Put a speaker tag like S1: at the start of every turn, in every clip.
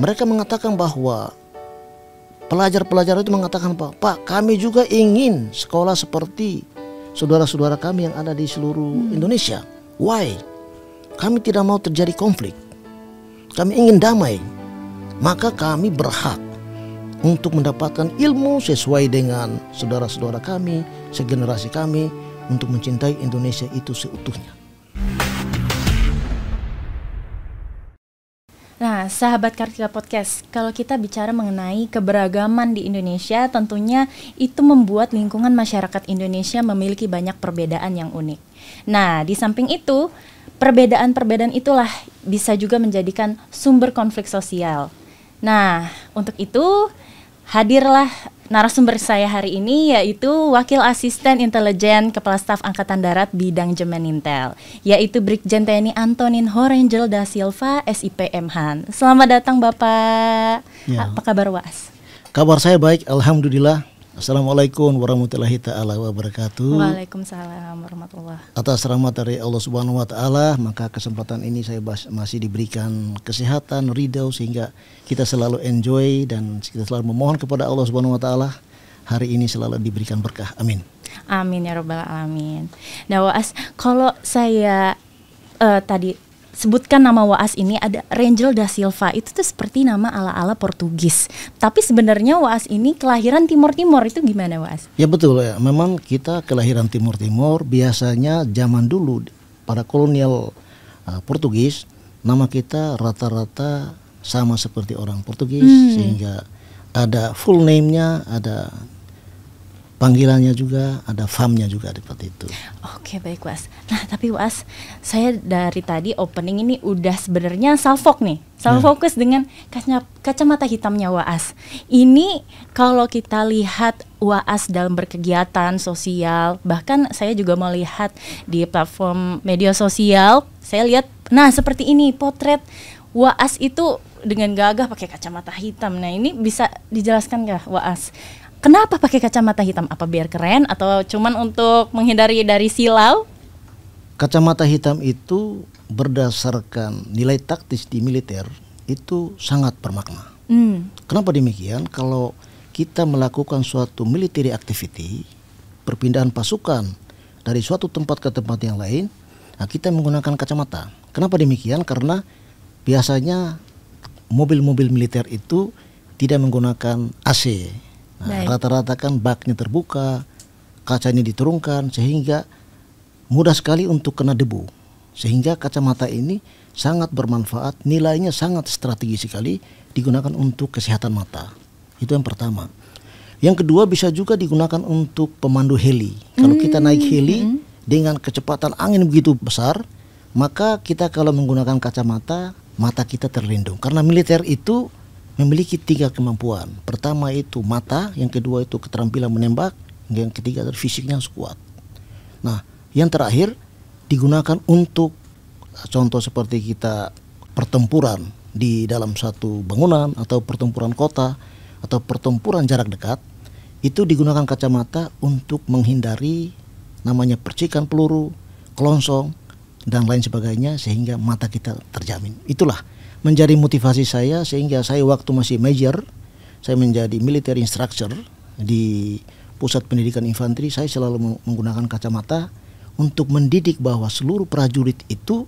S1: mereka mengatakan bahwa pelajar-pelajar itu mengatakan Pak, Pak kami juga ingin sekolah seperti saudara-saudara kami yang ada di seluruh Indonesia. Why? Kami tidak mau terjadi konflik. Kami ingin damai. Maka kami berhak untuk mendapatkan ilmu sesuai dengan saudara-saudara kami, segenerasi kami untuk mencintai Indonesia itu seutuhnya.
S2: Nah, sahabat Kartika Podcast, kalau kita bicara mengenai keberagaman di Indonesia, tentunya itu membuat lingkungan masyarakat Indonesia memiliki banyak perbedaan yang unik. Nah, di samping itu, perbedaan-perbedaan itulah bisa juga menjadikan sumber konflik sosial. Nah, untuk itu hadirlah narasumber saya hari ini yaitu Wakil Asisten Intelijen Kepala Staf Angkatan Darat bidang Jemenintel, yaitu Brigjen TNI Antonin Horengel da Silva, SIP Mhan. Selamat datang Bapak.
S1: Ya.
S2: Apa kabar Was?
S1: Kabar saya baik, alhamdulillah. Assalamualaikum warahmatullahi taala wabarakatuh.
S2: Waalaikumsalam warahmatullahi
S1: Atas rahmat dari Allah Subhanahu wa taala, maka kesempatan ini saya masih diberikan kesehatan, ridho sehingga kita selalu enjoy dan kita selalu memohon kepada Allah Subhanahu wa taala hari ini selalu diberikan berkah. Amin.
S2: Amin ya robbal alamin. Nah Waas, kalau saya eh, tadi sebutkan nama Waas ini ada Rangel da Silva itu tuh seperti nama ala-ala Portugis. Tapi sebenarnya Waas ini kelahiran Timur Timur itu gimana Waas?
S1: Ya betul ya, memang kita kelahiran Timur Timur biasanya zaman dulu pada kolonial uh, Portugis nama kita rata-rata sama seperti orang Portugis sehingga ada full name-nya, ada panggilannya juga, ada famnya juga seperti itu.
S2: Oke baik Was. Nah tapi Was, saya dari tadi opening ini udah sebenarnya salfok nih, salfokus dengan kaca- kacamata hitamnya Waas. Ini kalau kita lihat Waas dalam berkegiatan sosial, bahkan saya juga melihat di platform media sosial, saya lihat, nah seperti ini potret Waas itu dengan gagah pakai kacamata hitam. Nah ini bisa dijelaskan nggak Waas? Kenapa pakai kacamata hitam? Apa biar keren atau cuman untuk menghindari dari silau?
S1: Kacamata hitam itu berdasarkan nilai taktis di militer itu sangat bermakna.
S2: Hmm.
S1: Kenapa demikian? Kalau kita melakukan suatu military activity, perpindahan pasukan dari suatu tempat ke tempat yang lain, nah kita menggunakan kacamata. Kenapa demikian? Karena biasanya mobil-mobil militer itu tidak menggunakan AC. Nah, rata-rata kan baknya terbuka, kacanya diturunkan sehingga mudah sekali untuk kena debu. Sehingga kacamata ini sangat bermanfaat, nilainya sangat strategis sekali digunakan untuk kesehatan mata. Itu yang pertama. Yang kedua bisa juga digunakan untuk pemandu heli. Kalau kita naik heli dengan kecepatan angin begitu besar, maka kita kalau menggunakan kacamata, mata kita terlindung. Karena militer itu memiliki tiga kemampuan. Pertama itu mata, yang kedua itu keterampilan menembak, yang ketiga adalah fisiknya harus kuat. Nah, yang terakhir digunakan untuk eh, contoh seperti kita pertempuran di dalam satu bangunan atau pertempuran kota atau pertempuran jarak dekat itu digunakan kacamata untuk menghindari namanya percikan peluru, kelongsong dan lain sebagainya sehingga mata kita terjamin. Itulah menjadi motivasi saya sehingga saya waktu masih major saya menjadi military instructor di pusat pendidikan infanteri saya selalu meng- menggunakan kacamata untuk mendidik bahwa seluruh prajurit itu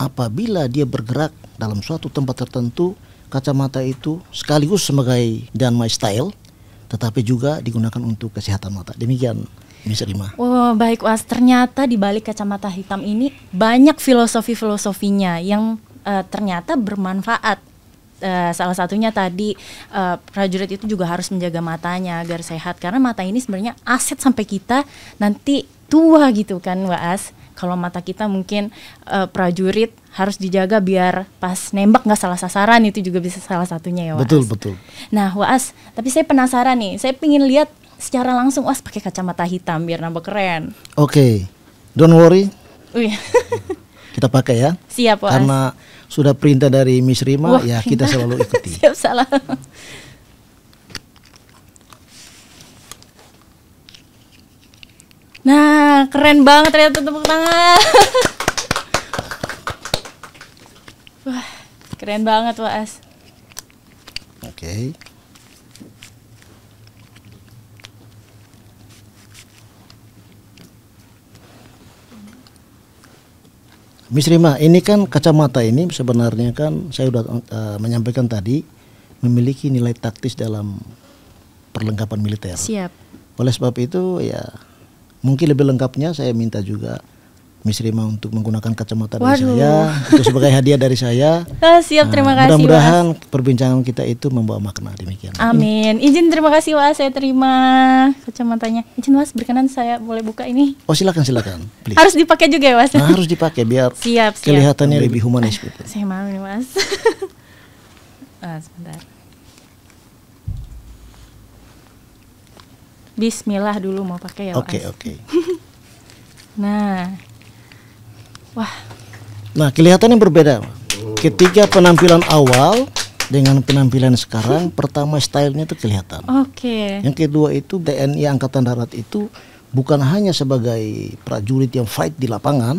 S1: apabila dia bergerak dalam suatu tempat tertentu kacamata itu sekaligus sebagai dan my style tetapi juga digunakan untuk kesehatan mata demikian Miss
S2: Wah, baik Was. Ternyata di balik kacamata hitam ini banyak filosofi-filosofinya yang eh, ternyata bermanfaat. Eh, salah satunya tadi eh, prajurit itu juga harus menjaga matanya agar sehat karena mata ini sebenarnya aset sampai kita nanti tua gitu kan Waas. Kalau mata kita mungkin eh, prajurit harus dijaga biar pas nembak nggak salah sasaran itu juga bisa salah satunya ya Waas.
S1: betul betul
S2: Nah, Waas, tapi saya penasaran nih. Saya pingin lihat secara langsung Waas pakai kacamata hitam biar nambah keren.
S1: oke don't worry
S2: Wih,
S1: kita pakai ya
S2: siap Waas.
S1: karena sudah perintah dari Miss Rima
S2: Wah,
S1: ya kita selalu ikuti
S2: siap salah. Nah, keren banget ternyata tepuk tangan. Wah, keren banget Waas.
S1: Oke. Miss Rima, ini kan kacamata ini sebenarnya kan saya sudah uh, menyampaikan tadi memiliki nilai taktis dalam perlengkapan militer.
S2: Siap.
S1: Oleh sebab itu ya mungkin lebih lengkapnya saya minta juga Miss Rima untuk menggunakan kacamata dari
S2: Waduh.
S1: saya itu sebagai hadiah dari saya.
S2: Ah, siap, terima
S1: Nah,
S2: kasih.
S1: Mudah-mudahan perbincangan kita itu membawa makna demikian.
S2: Amin. Izin terima kasih Was, saya terima kacamatanya. Izin Was, berkenan saya boleh buka ini.
S1: Oh silakan silakan, please.
S2: Harus dipakai juga ya Was.
S1: Nah, harus dipakai biar
S2: Siap, siap.
S1: kelihatannya lebih humanis gitu.
S2: Saya mau nih Mas. ah, sebentar. Bismillah dulu mau pakai ya
S1: Oke
S2: Was.
S1: oke.
S2: Nah. Wah,
S1: Nah kelihatannya berbeda. Ketika penampilan awal dengan penampilan sekarang, pertama stylenya itu kelihatan.
S2: oke.
S1: Yang kedua itu TNI Angkatan Darat itu bukan hanya sebagai prajurit yang fight di lapangan,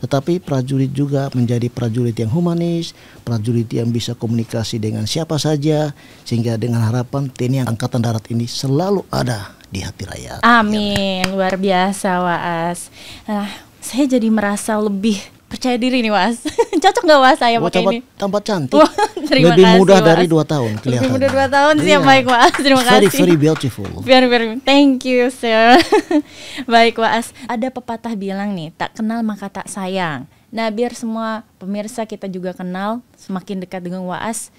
S1: tetapi prajurit juga menjadi prajurit yang humanis, prajurit yang bisa komunikasi dengan siapa saja, sehingga dengan harapan TNI Angkatan Darat ini selalu ada di hati rakyat.
S2: Amin, luar biasa Was. Nah, saya jadi merasa lebih percaya diri nih Was. Cocok nggak Was saya
S1: Wah,
S2: pakai
S1: tambah,
S2: ini?
S1: tambah cantik.
S2: Wah, terima
S1: Lebih
S2: kasih,
S1: mudah
S2: Was.
S1: dari dua tahun
S2: Lebih
S1: kelihatan.
S2: muda dua tahun siap
S1: Iya.
S2: baik Was. Terima
S1: Very
S2: kasih.
S1: very beautiful.
S2: Very very thank you sir. Baik Was, ada pepatah bilang nih, tak kenal maka tak sayang. Nah biar semua pemirsa kita juga kenal, semakin dekat dengan Waas.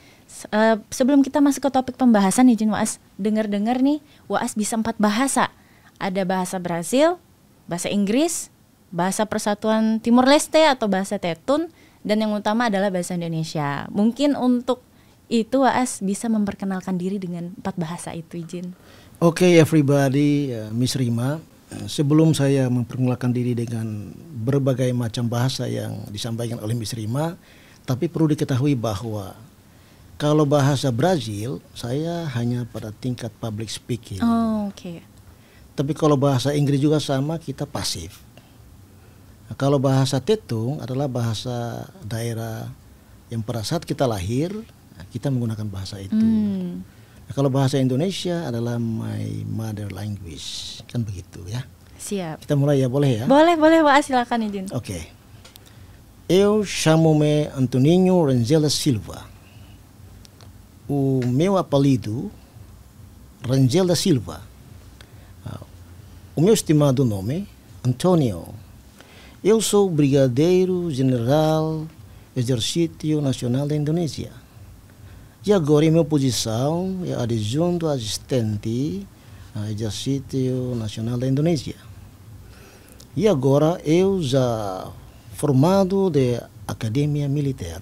S2: Eh, sebelum kita masuk ke topik pembahasan izin Waas, dengar-dengar nih Waas bisa empat bahasa. Ada bahasa Brasil, bahasa Inggris, bahasa Persatuan Timur Leste atau bahasa Tetun, dan yang utama adalah bahasa Indonesia. Mungkin untuk itu Waas bisa memperkenalkan diri dengan empat bahasa itu izin.
S1: Oke everybody, uh, Miss Rima. Sebelum saya memperkenalkan diri dengan berbagai macam bahasa yang disampaikan oleh Miss Rima, tapi perlu diketahui bahwa kalau bahasa Brazil saya hanya pada tingkat public speaking.
S2: Oh, oke.
S1: Tapi kalau bahasa Inggris juga sama, kita pasif. Nah, kalau bahasa Tetung adalah bahasa daerah yang pada saat kita lahir, kita menggunakan bahasa itu.
S2: Hmm.
S1: Nah, kalau bahasa Indonesia adalah my mother language, kan begitu ya.
S2: Siap.
S1: Kita mulai ya, boleh ya?
S2: Boleh, boleh, Wak. Silakan izin.
S1: Ok. Eu chamo-me Antoninho Rangel Silva. O meu apelido, Rangel da Silva. Ah, O meu estimado nome, Antônio. Eu sou brigadeiro general Exército Nacional da Indonésia. E agora, em minha posição, é adjunto assistente ao Exército Nacional da Indonésia. E agora eu já formado de Academia Militar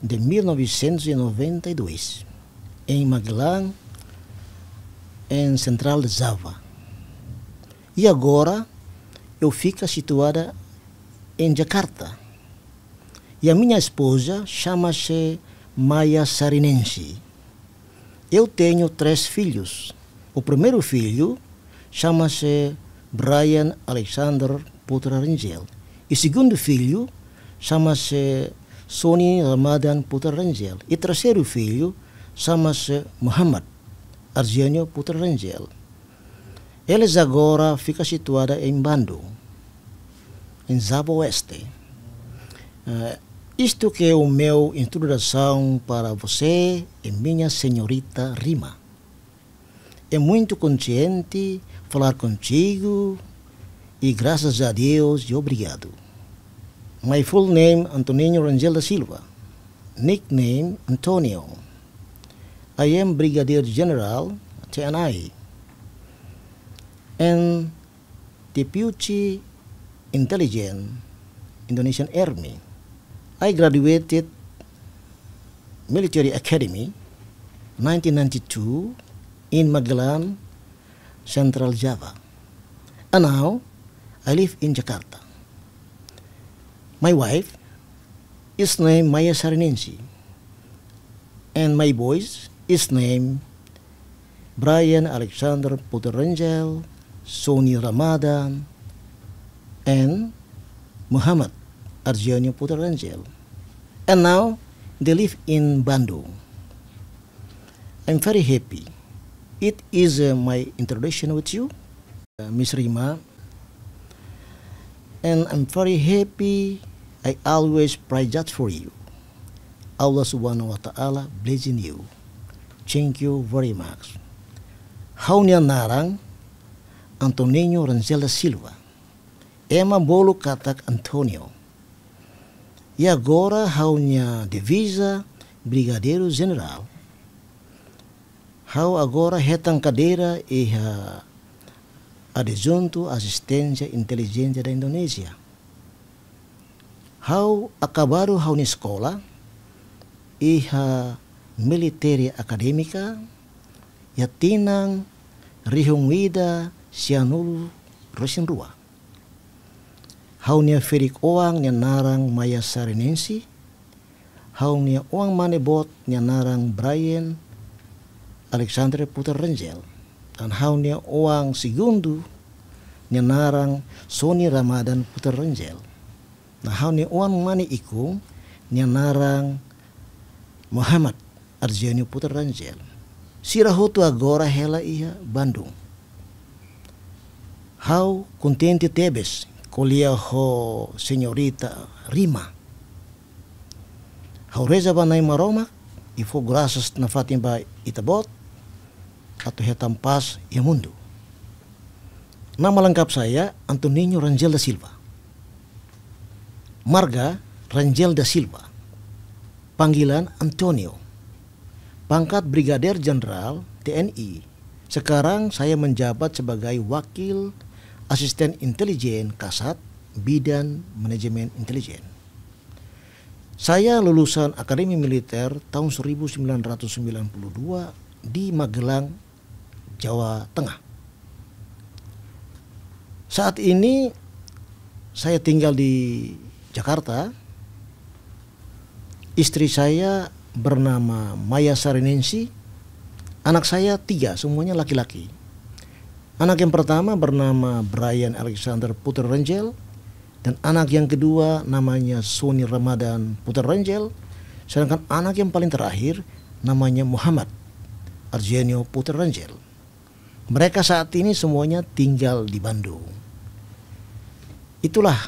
S1: de 1992 em Magellan, em Central de Java. E agora eu fico situada em Jakarta. E a minha esposa chama-se Maya Sarinense. Eu tenho três filhos. O primeiro filho chama-se Brian Alexander Putra Rangel. E o segundo filho chama-se Sony Ramadan Putra Rangel. E o terceiro filho chama-se Muhammad Argênio Putra Rangel. Eles agora ficam situados em Bandung, em Zaba Oeste. Eh, isto que é o meu introdução para você e minha senhorita Rima. É muito consciente falar contigo e graças a Deus e obrigado. My full name Antoninho Rangel da Silva. Nickname Antonio. I am Brigadier General TNI and Deputy Intelligence Indonesian Army. I graduated Military Academy 1992 in Magelang, Central Java. And now I live in Jakarta. My wife is named Maya Sarinensi and my boys is named Brian Alexander Puterangel, Sony Ramadan, and Muhammad Arjani Puterangel. And now they live in Bandung. I'm very happy. It is uh, my introduction with you, uh, Miss Rima. And I'm very happy. I always pray just for you. Allah subhanahu wa ta'ala blessing you. Thank you very much. Haunia narang Antonio Rangel da Silva. Emma bolo katak Antonio. E agora haunia divisa Brigadeiro General. Hau agora hetang cadeira e a adjunto assistência inteligência da Indonésia. Hau acabaru hau ni sekolah iha militeri akademika ya tinang rihung wida sianulu rosin rua. Hau nia ferik oang nia narang maya sarinensi. Hau nia oang mane bot nia narang Brian Alexander Puter Rengel. Dan hau nia oang sigundu nia narang Sony Ramadan Puter Rengel. Nah hau nia oang mane ikung nia narang Muhammad Arjani Puter Rengel. Sirahotu agora hela ia Bandung. Hau contente tebes kuliah ho senyorita Rima. Hau reza banai maroma ifo graças na fatimba itabot atau hetam pas ia mundu. Nama lengkap saya Antonio Rangel da Silva. Marga Rangel da Silva. Panggilan Antonio. Pangkat Brigadir Jenderal TNI. Sekarang saya menjabat sebagai Wakil Asisten Intelijen Kasat Bidan Manajemen Intelijen. Saya lulusan Akademi Militer tahun 1992 di Magelang, Jawa Tengah. Saat ini saya tinggal di Jakarta. Istri saya bernama Maya Sarinensi. Anak saya tiga, semuanya laki-laki. Anak yang pertama bernama Brian Alexander Puter Rangel dan anak yang kedua namanya Sony Ramadan Puter Rangel. Sedangkan anak yang paling terakhir namanya Muhammad Arjenio Puter Rangel. Mereka saat ini semuanya tinggal di Bandung. Itulah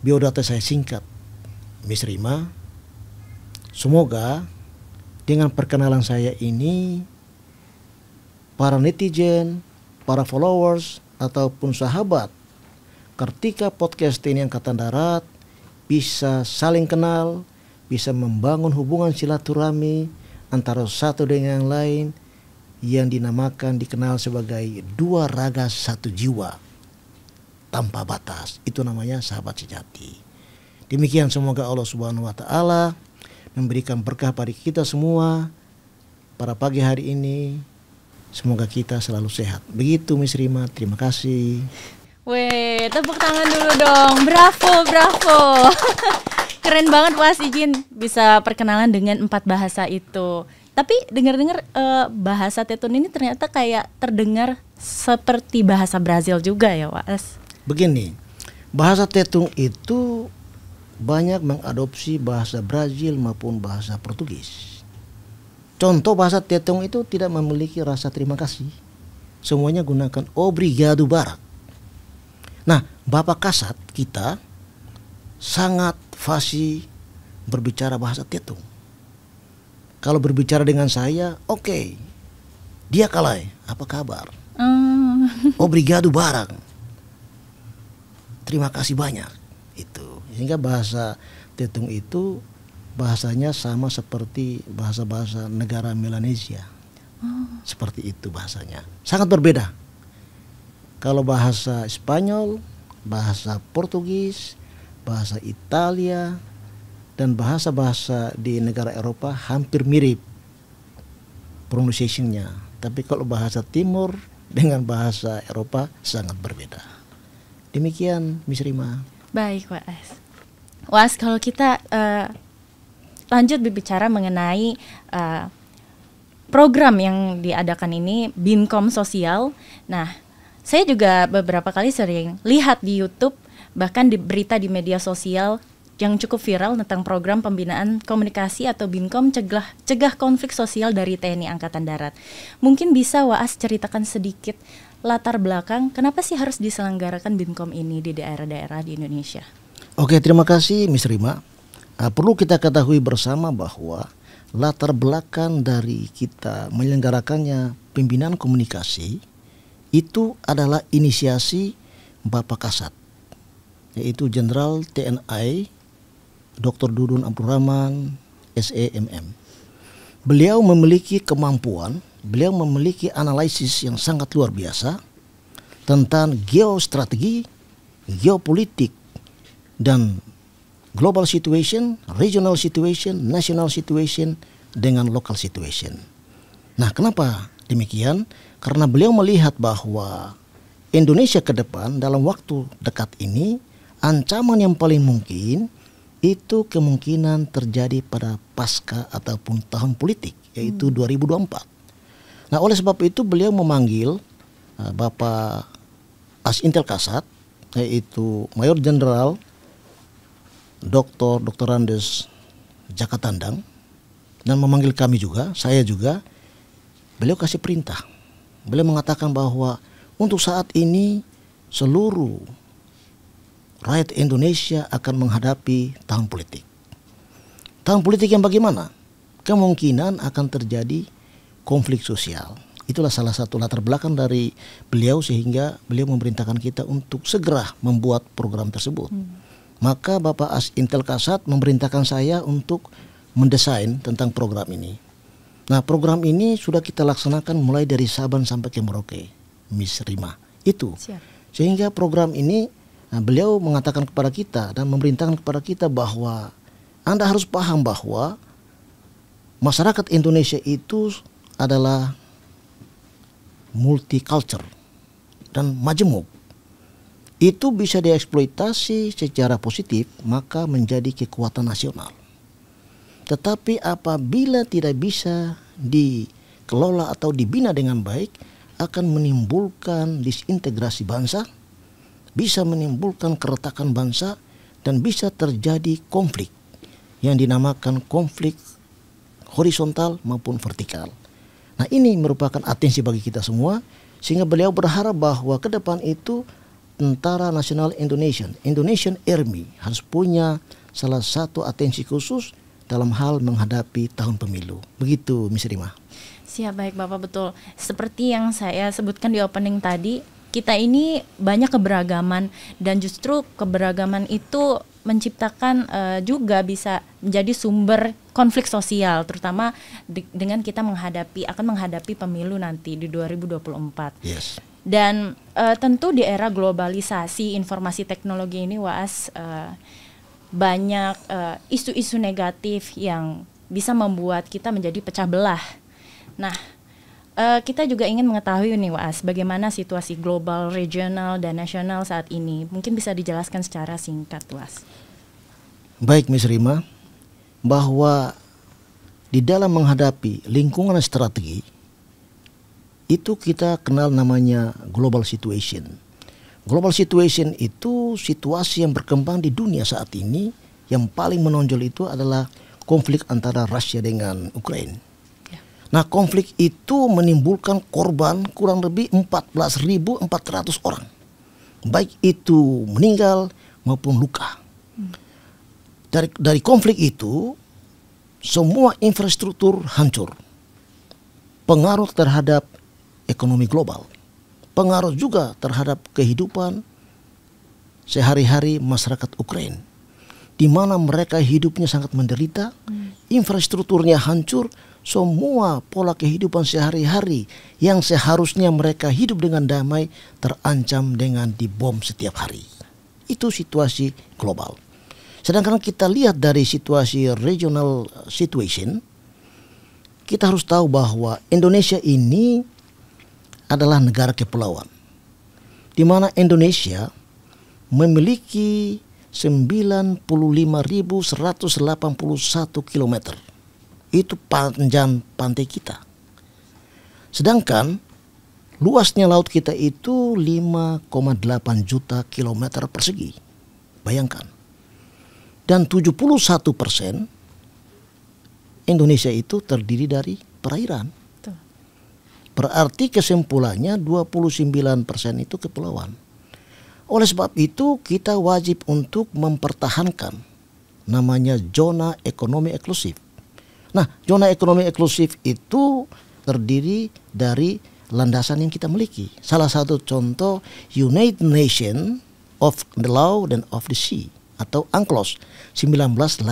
S1: biodata saya singkat, Miss Rima. Semoga dengan perkenalan saya ini para netizen, para followers, ataupun sahabat ketika podcast ini Angkatan Darat bisa saling kenal, bisa membangun hubungan silaturahmi antara satu dengan yang lain yang dinamakan dikenal sebagai dua raga satu jiwa tanpa batas. Itu namanya sahabat sejati. Demikian semoga Allah Subhanahu wa taala memberikan berkah pada kita semua pada pagi hari ini Semoga kita selalu sehat. Begitu Miss Rima, terima kasih.
S2: Weh, tepuk tangan dulu dong. Bravo, bravo. Keren banget Mas izin bisa perkenalan dengan empat bahasa itu. Tapi dengar-dengar uh, bahasa Tetun ini ternyata kayak terdengar seperti bahasa Brazil juga ya, Was.
S1: Begini, bahasa Tetun itu banyak mengadopsi bahasa Brazil maupun bahasa Portugis. Contoh bahasa Tetong itu tidak memiliki rasa terima kasih. Semuanya gunakan obrigado barat. Nah, Bapak Kasat kita sangat fasih berbicara bahasa Tetong. Kalau berbicara dengan saya, oke. Okay. Dia kalai, apa kabar? Mm. Obrigado barang. Terima kasih banyak. Itu. Sehingga bahasa Tetong itu bahasanya sama seperti bahasa-bahasa negara Melanesia. Oh. Seperti itu bahasanya. Sangat berbeda. Kalau bahasa Spanyol, bahasa Portugis, bahasa Italia, dan bahasa-bahasa di negara Eropa hampir mirip pronunciation-nya. Tapi kalau bahasa Timur dengan bahasa Eropa sangat berbeda. Demikian, Miss Rima.
S2: Baik, Was. Was, kalau kita uh, lanjut berbicara mengenai uh, program yang diadakan ini Binkom Sosial. Nah, saya juga beberapa kali sering lihat di YouTube bahkan di berita di media sosial yang cukup viral tentang program pembinaan komunikasi atau BINKOM cegah cegah konflik sosial dari TNI Angkatan Darat. Mungkin bisa Waas ceritakan sedikit latar belakang kenapa sih harus diselenggarakan BINKOM ini di daerah-daerah di Indonesia?
S1: Oke, terima kasih Miss Rima. Uh, perlu kita ketahui bersama bahwa latar belakang dari kita menyelenggarakannya pimpinan komunikasi itu adalah inisiasi Bapak Kasat yaitu Jenderal TNI Dr. Dudun Abdurrahman SEMM. Beliau memiliki kemampuan, beliau memiliki analisis yang sangat luar biasa tentang geostrategi, geopolitik dan global situation, regional situation, national situation dengan local situation. Nah, kenapa demikian? Karena beliau melihat bahwa Indonesia ke depan dalam waktu dekat ini ancaman yang paling mungkin itu kemungkinan terjadi pada pasca ataupun tahun politik yaitu hmm. 2024. Nah, oleh sebab itu beliau memanggil uh, Bapak As Intel Kasat yaitu Mayor Jenderal Dr. Dr. Andes Jaka Tandang dan memanggil kami juga, saya juga. Beliau kasih perintah Beliau mengatakan bahwa untuk saat ini seluruh rakyat Indonesia akan menghadapi tahun politik. Tahun politik yang bagaimana? Kemungkinan akan terjadi konflik sosial. Itulah salah satu latar belakang dari beliau sehingga beliau memerintahkan kita untuk segera membuat program tersebut. Hmm. Maka Bapak As Intel Kasat memerintahkan saya untuk mendesain tentang program ini. Nah program ini sudah kita laksanakan mulai dari Saban sampai ke Merauke, Miss Rima. Itu. Siap. Sehingga program ini nah, beliau mengatakan kepada kita dan memerintahkan kepada kita bahwa Anda harus paham bahwa masyarakat Indonesia itu adalah multicultural dan majemuk. Itu bisa dieksploitasi secara positif maka menjadi kekuatan nasional. Tetapi apabila tidak bisa dikelola atau dibina dengan baik akan menimbulkan disintegrasi bangsa, bisa menimbulkan keretakan bangsa dan bisa terjadi konflik yang dinamakan konflik horizontal maupun vertikal. Nah, ini merupakan atensi bagi kita semua sehingga beliau berharap bahwa ke depan itu Tentara Nasional Indonesia, Indonesian Army harus punya salah satu atensi khusus dalam hal menghadapi tahun pemilu. Begitu, Miss Rima.
S2: Siap baik Bapak betul. Seperti yang saya sebutkan di opening tadi, kita ini banyak keberagaman dan justru keberagaman itu menciptakan uh, juga bisa menjadi sumber konflik sosial terutama de dengan kita menghadapi akan menghadapi pemilu nanti di 2024.
S1: Yes.
S2: Dan uh, tentu di era globalisasi informasi teknologi ini Waas uh, banyak eh, isu-isu uh, negatif yang bisa membuat kita menjadi pecah belah. Nah, uh, kita juga ingin mengetahui nih Was, bagaimana situasi global, regional dan nasional saat ini. Mungkin bisa dijelaskan secara singkat, Was.
S1: Baik, Miss Rima, bahwa di dalam menghadapi lingkungan strategi itu kita kenal namanya global situation Global situation itu situasi yang berkembang di dunia saat ini yang paling menonjol itu adalah konflik antara Rusia dengan Ukraina. Ya. Nah konflik itu menimbulkan korban kurang lebih 14.400 orang. Baik itu meninggal maupun luka. Hmm. Dari, dari konflik itu semua infrastruktur hancur. Pengaruh terhadap ekonomi global pengaruh juga terhadap kehidupan sehari-hari masyarakat Ukraina di mana mereka hidupnya sangat menderita, hmm. infrastrukturnya hancur, semua pola kehidupan sehari-hari yang seharusnya mereka hidup dengan damai terancam dengan dibom setiap hari. Itu situasi global. Sedangkan kita lihat dari situasi regional situation, kita harus tahu bahwa Indonesia ini adalah negara kepulauan. Di mana Indonesia memiliki 95.181 km. Itu panjang pantai kita. Sedangkan luasnya laut kita itu 5,8 juta kilometer persegi. Bayangkan. Dan 71 persen Indonesia itu terdiri dari perairan. Berarti kesimpulannya 29 persen itu kepulauan. Oleh sebab itu kita wajib untuk mempertahankan namanya zona ekonomi eksklusif. Nah, zona ekonomi eksklusif itu terdiri dari landasan yang kita miliki. Salah satu contoh United Nations of the Law and of the Sea atau UNCLOS 1982.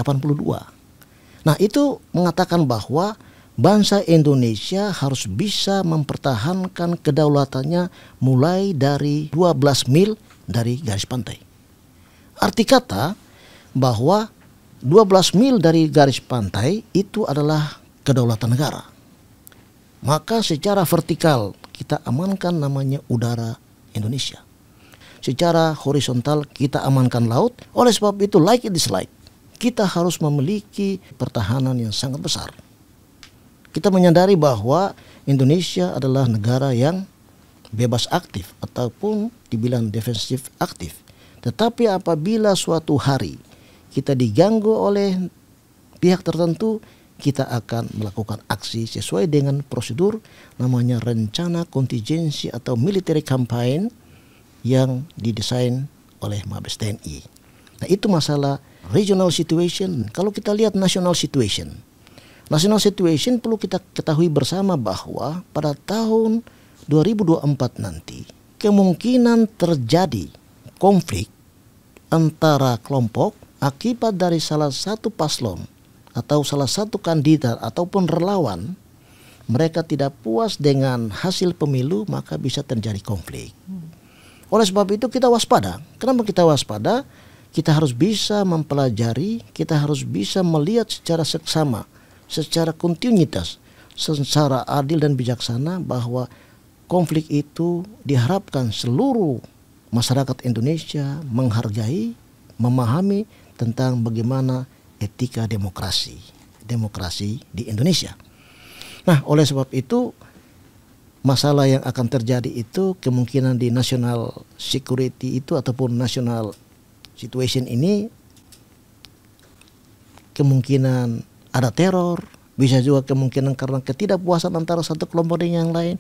S1: Nah, itu mengatakan bahwa bangsa Indonesia harus bisa mempertahankan kedaulatannya mulai dari 12 mil dari garis pantai. Arti kata bahwa 12 mil dari garis pantai itu adalah kedaulatan negara. Maka secara vertikal kita amankan namanya udara Indonesia secara horizontal kita amankan laut. Oleh sebab itu like it dislike, kita harus memiliki pertahanan yang sangat besar. Kita menyadari bahwa Indonesia adalah negara yang bebas aktif ataupun dibilang defensif aktif. Tetapi apabila suatu hari kita diganggu oleh pihak tertentu, kita akan melakukan aksi sesuai dengan prosedur namanya rencana kontingensi atau military campaign yang didesain oleh Mabes TNI. Nah itu masalah regional situation. Kalau kita lihat national situation, national situation perlu kita ketahui bersama bahwa pada tahun 2024 nanti kemungkinan terjadi konflik antara kelompok akibat dari salah satu paslon atau salah satu kandidat ataupun relawan mereka tidak puas dengan hasil pemilu maka bisa terjadi konflik. Hmm. Oleh sebab itu kita waspada. Kenapa kita waspada? Kita harus bisa mempelajari, kita harus bisa melihat secara seksama, secara kontinuitas, secara adil dan bijaksana bahwa konflik itu diharapkan seluruh masyarakat Indonesia menghargai, memahami tentang bagaimana etika demokrasi, demokrasi di Indonesia. Nah, oleh sebab itu masalah yang akan terjadi itu kemungkinan di national security itu ataupun national situation ini kemungkinan ada teror, bisa juga kemungkinan karena ketidakpuasan antara satu kelompok dengan yang lain,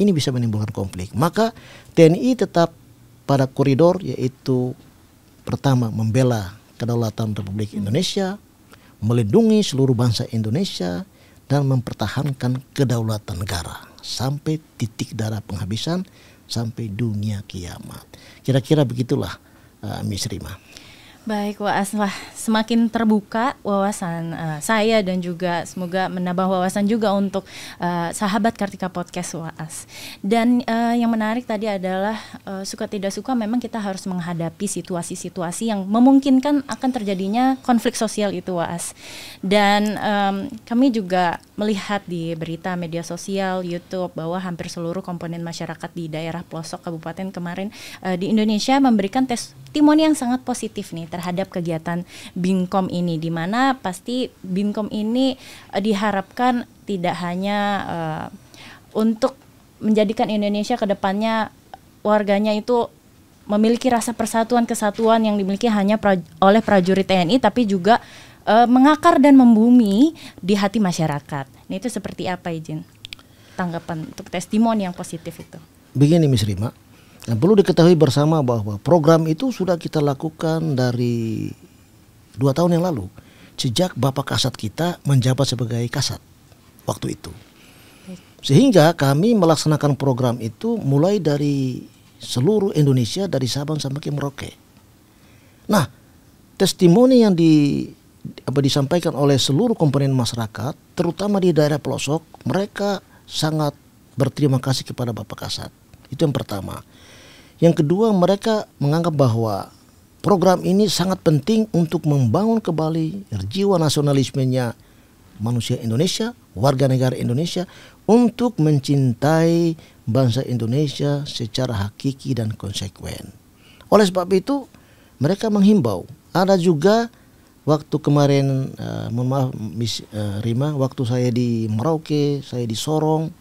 S1: ini bisa menimbulkan konflik. Maka TNI tetap pada koridor yaitu pertama membela kedaulatan Republik Indonesia, melindungi seluruh bangsa Indonesia dan mempertahankan kedaulatan negara sampai titik darah penghabisan sampai dunia kiamat. Kira-kira begitulah uh, Miss Rima.
S2: Baik, Waas, wah semakin terbuka wawasan uh, saya dan juga semoga menambah wawasan juga untuk uh, sahabat Kartika Podcast Waas. Dan uh, yang menarik tadi adalah uh, suka tidak suka memang kita harus menghadapi situasi-situasi yang memungkinkan akan terjadinya konflik sosial itu Waas. Dan um, kami juga melihat di berita media sosial, YouTube bahwa hampir seluruh komponen masyarakat di daerah pelosok kabupaten kemarin uh, di Indonesia memberikan testimoni yang sangat positif nih terhadap kegiatan Binkom ini di mana pasti Binkom ini uh, diharapkan tidak hanya uh, untuk menjadikan Indonesia ke depannya warganya itu memiliki rasa persatuan kesatuan yang dimiliki hanya pra, oleh prajurit TNI tapi juga uh, mengakar dan membumi di hati masyarakat. Nah, itu seperti apa izin tanggapan untuk testimoni yang positif itu?
S1: Begini Miss Rima, Nah, perlu diketahui bersama bahwa program itu sudah kita lakukan dari dua tahun yang lalu, sejak Bapak Kasat kita menjabat sebagai Kasat waktu itu. Sehingga kami melaksanakan program itu mulai dari seluruh Indonesia dari Sabang sampai ke Merauke. Nah, testimoni yang di apa disampaikan oleh seluruh komponen masyarakat, terutama di daerah pelosok, mereka sangat berterima kasih kepada Bapak Kasat. Itu yang pertama. Yang kedua, mereka menganggap bahwa program ini sangat penting untuk membangun kembali jiwa nasionalismenya manusia Indonesia, warga negara Indonesia untuk mencintai bangsa Indonesia secara hakiki dan konsekuen. Oleh sebab itu, mereka menghimbau. Ada juga waktu kemarin, uh, maaf Miss uh, Rima, waktu saya di Merauke, saya di Sorong,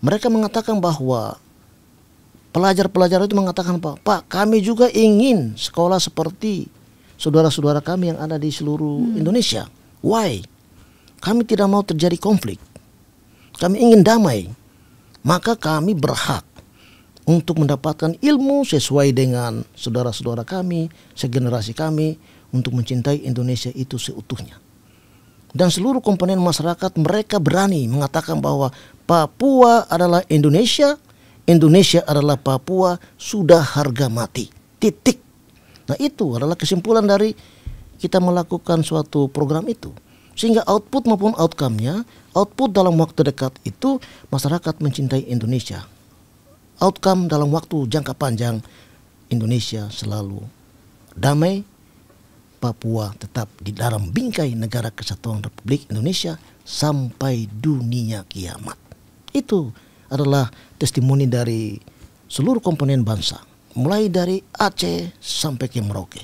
S1: mereka mengatakan bahwa pelajar-pelajar itu mengatakan Pak, Pak kami juga ingin sekolah seperti saudara-saudara kami yang ada di seluruh hmm. Indonesia. Why? Kami tidak mau terjadi konflik. Kami ingin damai. Maka kami berhak untuk mendapatkan ilmu sesuai dengan saudara-saudara kami, segenerasi kami untuk mencintai Indonesia itu seutuhnya. Dan seluruh komponen masyarakat mereka berani mengatakan bahwa Papua adalah Indonesia, Indonesia adalah Papua, sudah harga mati. Titik. Nah itu adalah kesimpulan dari kita melakukan suatu program itu. Sehingga output maupun outcome-nya, output dalam waktu dekat itu masyarakat mencintai Indonesia. Outcome dalam waktu jangka panjang, Indonesia selalu damai, Papua tetap di dalam bingkai negara kesatuan Republik Indonesia sampai dunia kiamat. Itu adalah testimoni dari seluruh komponen bangsa, mulai dari Aceh sampai ke Merauke.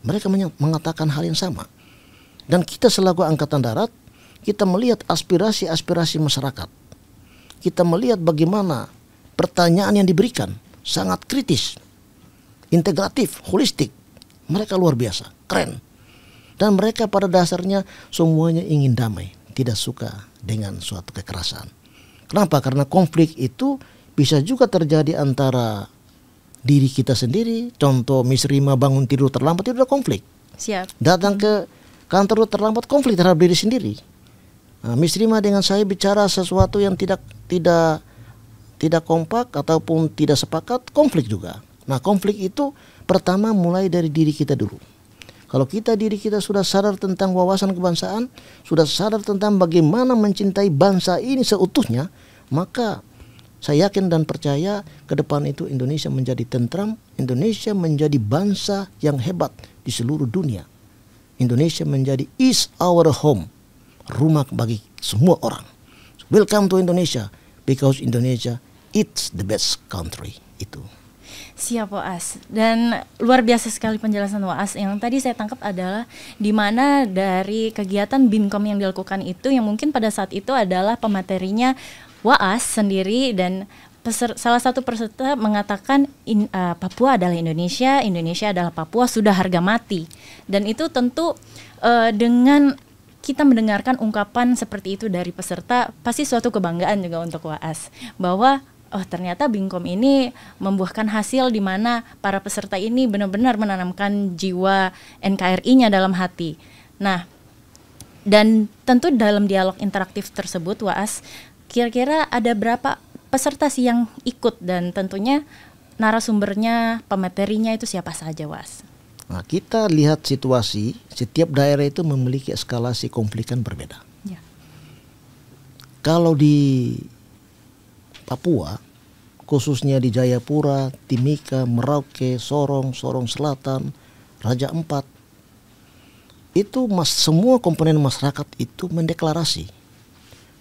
S1: Mereka mengatakan hal yang sama. Dan kita selaku angkatan darat, kita melihat aspirasi-aspirasi masyarakat. Kita melihat bagaimana pertanyaan yang diberikan sangat kritis, integratif, holistik. Mereka luar biasa, keren. Dan mereka pada dasarnya semuanya ingin damai, tidak suka dengan suatu kekerasan. Kenapa? Karena konflik itu bisa juga terjadi antara diri kita sendiri. Contoh Miss Rima bangun tidur terlambat itu ada konflik.
S2: Siap.
S1: Datang ke kantor terlambat konflik terhadap diri sendiri. Nah, Miss Rima dengan saya bicara sesuatu yang tidak tidak tidak kompak ataupun tidak sepakat konflik juga. Nah konflik itu pertama mulai dari diri kita dulu. Kalau kita diri kita sudah sadar tentang wawasan kebangsaan, sudah sadar tentang bagaimana mencintai bangsa ini seutuhnya, maka saya yakin dan percaya ke depan itu Indonesia menjadi tentram, Indonesia menjadi bangsa yang hebat di seluruh dunia. Indonesia menjadi is our home, rumah bagi semua orang. Welcome to Indonesia because Indonesia it's the best country itu.
S2: Siap Waas. Dan luar biasa sekali penjelasan Waas. Yang tadi saya tangkap adalah di mana dari kegiatan Binkom yang dilakukan itu yang mungkin pada saat itu adalah pematerinya Waas sendiri dan peser, salah satu peserta mengatakan in, uh, Papua adalah Indonesia, Indonesia adalah Papua sudah harga mati. Dan itu tentu uh, dengan kita mendengarkan ungkapan seperti itu dari peserta pasti suatu kebanggaan juga untuk Waas bahwa oh ternyata Bingkom ini membuahkan hasil di mana para peserta ini benar-benar menanamkan jiwa NKRI-nya dalam hati. Nah, dan tentu dalam dialog interaktif tersebut Waas kira-kira ada berapa peserta sih yang ikut dan tentunya narasumbernya, pematerinya itu siapa saja, Was?
S1: Nah, kita lihat situasi, setiap daerah itu memiliki eskalasi konflik kan berbeda. Ya. Kalau di Papua, khususnya di Jayapura, Timika, Merauke, Sorong, Sorong Selatan, Raja Empat, itu mas, semua komponen masyarakat itu mendeklarasi.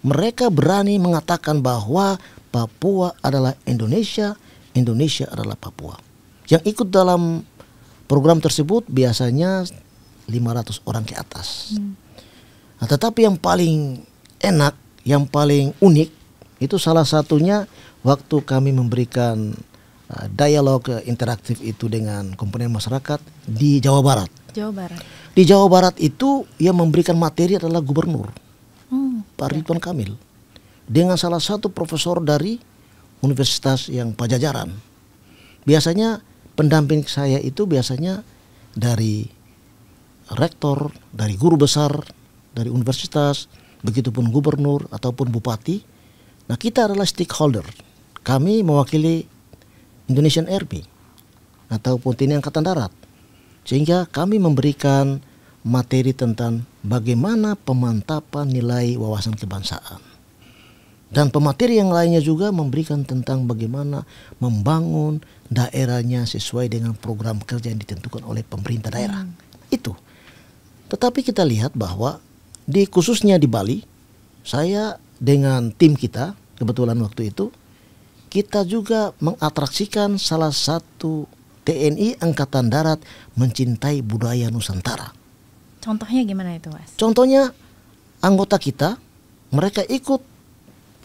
S1: Mereka berani mengatakan bahwa Papua adalah Indonesia, Indonesia adalah Papua. Yang ikut dalam program tersebut biasanya 500 orang ke atas. Hmm. Nah, tetapi yang paling enak, yang paling unik itu salah satunya waktu kami memberikan uh, dialog uh, interaktif itu dengan komponen masyarakat di Jawa Barat.
S2: Jawa Barat.
S1: Di Jawa Barat itu yang memberikan materi adalah gubernur hmm. Pak Ridwan Kamil dengan salah satu profesor dari universitas yang Pajajaran. Biasanya pendamping saya itu biasanya dari rektor, dari guru besar, dari universitas, begitupun gubernur ataupun bupati Nah kita adalah stakeholder. Kami mewakili Indonesian Army ataupun TNI Angkatan Darat. Sehingga kami memberikan materi tentang bagaimana pemantapan nilai wawasan kebangsaan. Dan pemateri yang lainnya juga memberikan tentang bagaimana membangun daerahnya sesuai dengan program kerja yang ditentukan oleh pemerintah daerah. Hmm. Itu. Tetapi kita lihat bahwa di khususnya di Bali, saya dengan tim kita kebetulan waktu itu kita juga mengatraksikan salah satu TNI Angkatan Darat mencintai budaya Nusantara.
S2: Contohnya gimana itu, Mas?
S1: Contohnya anggota kita mereka ikut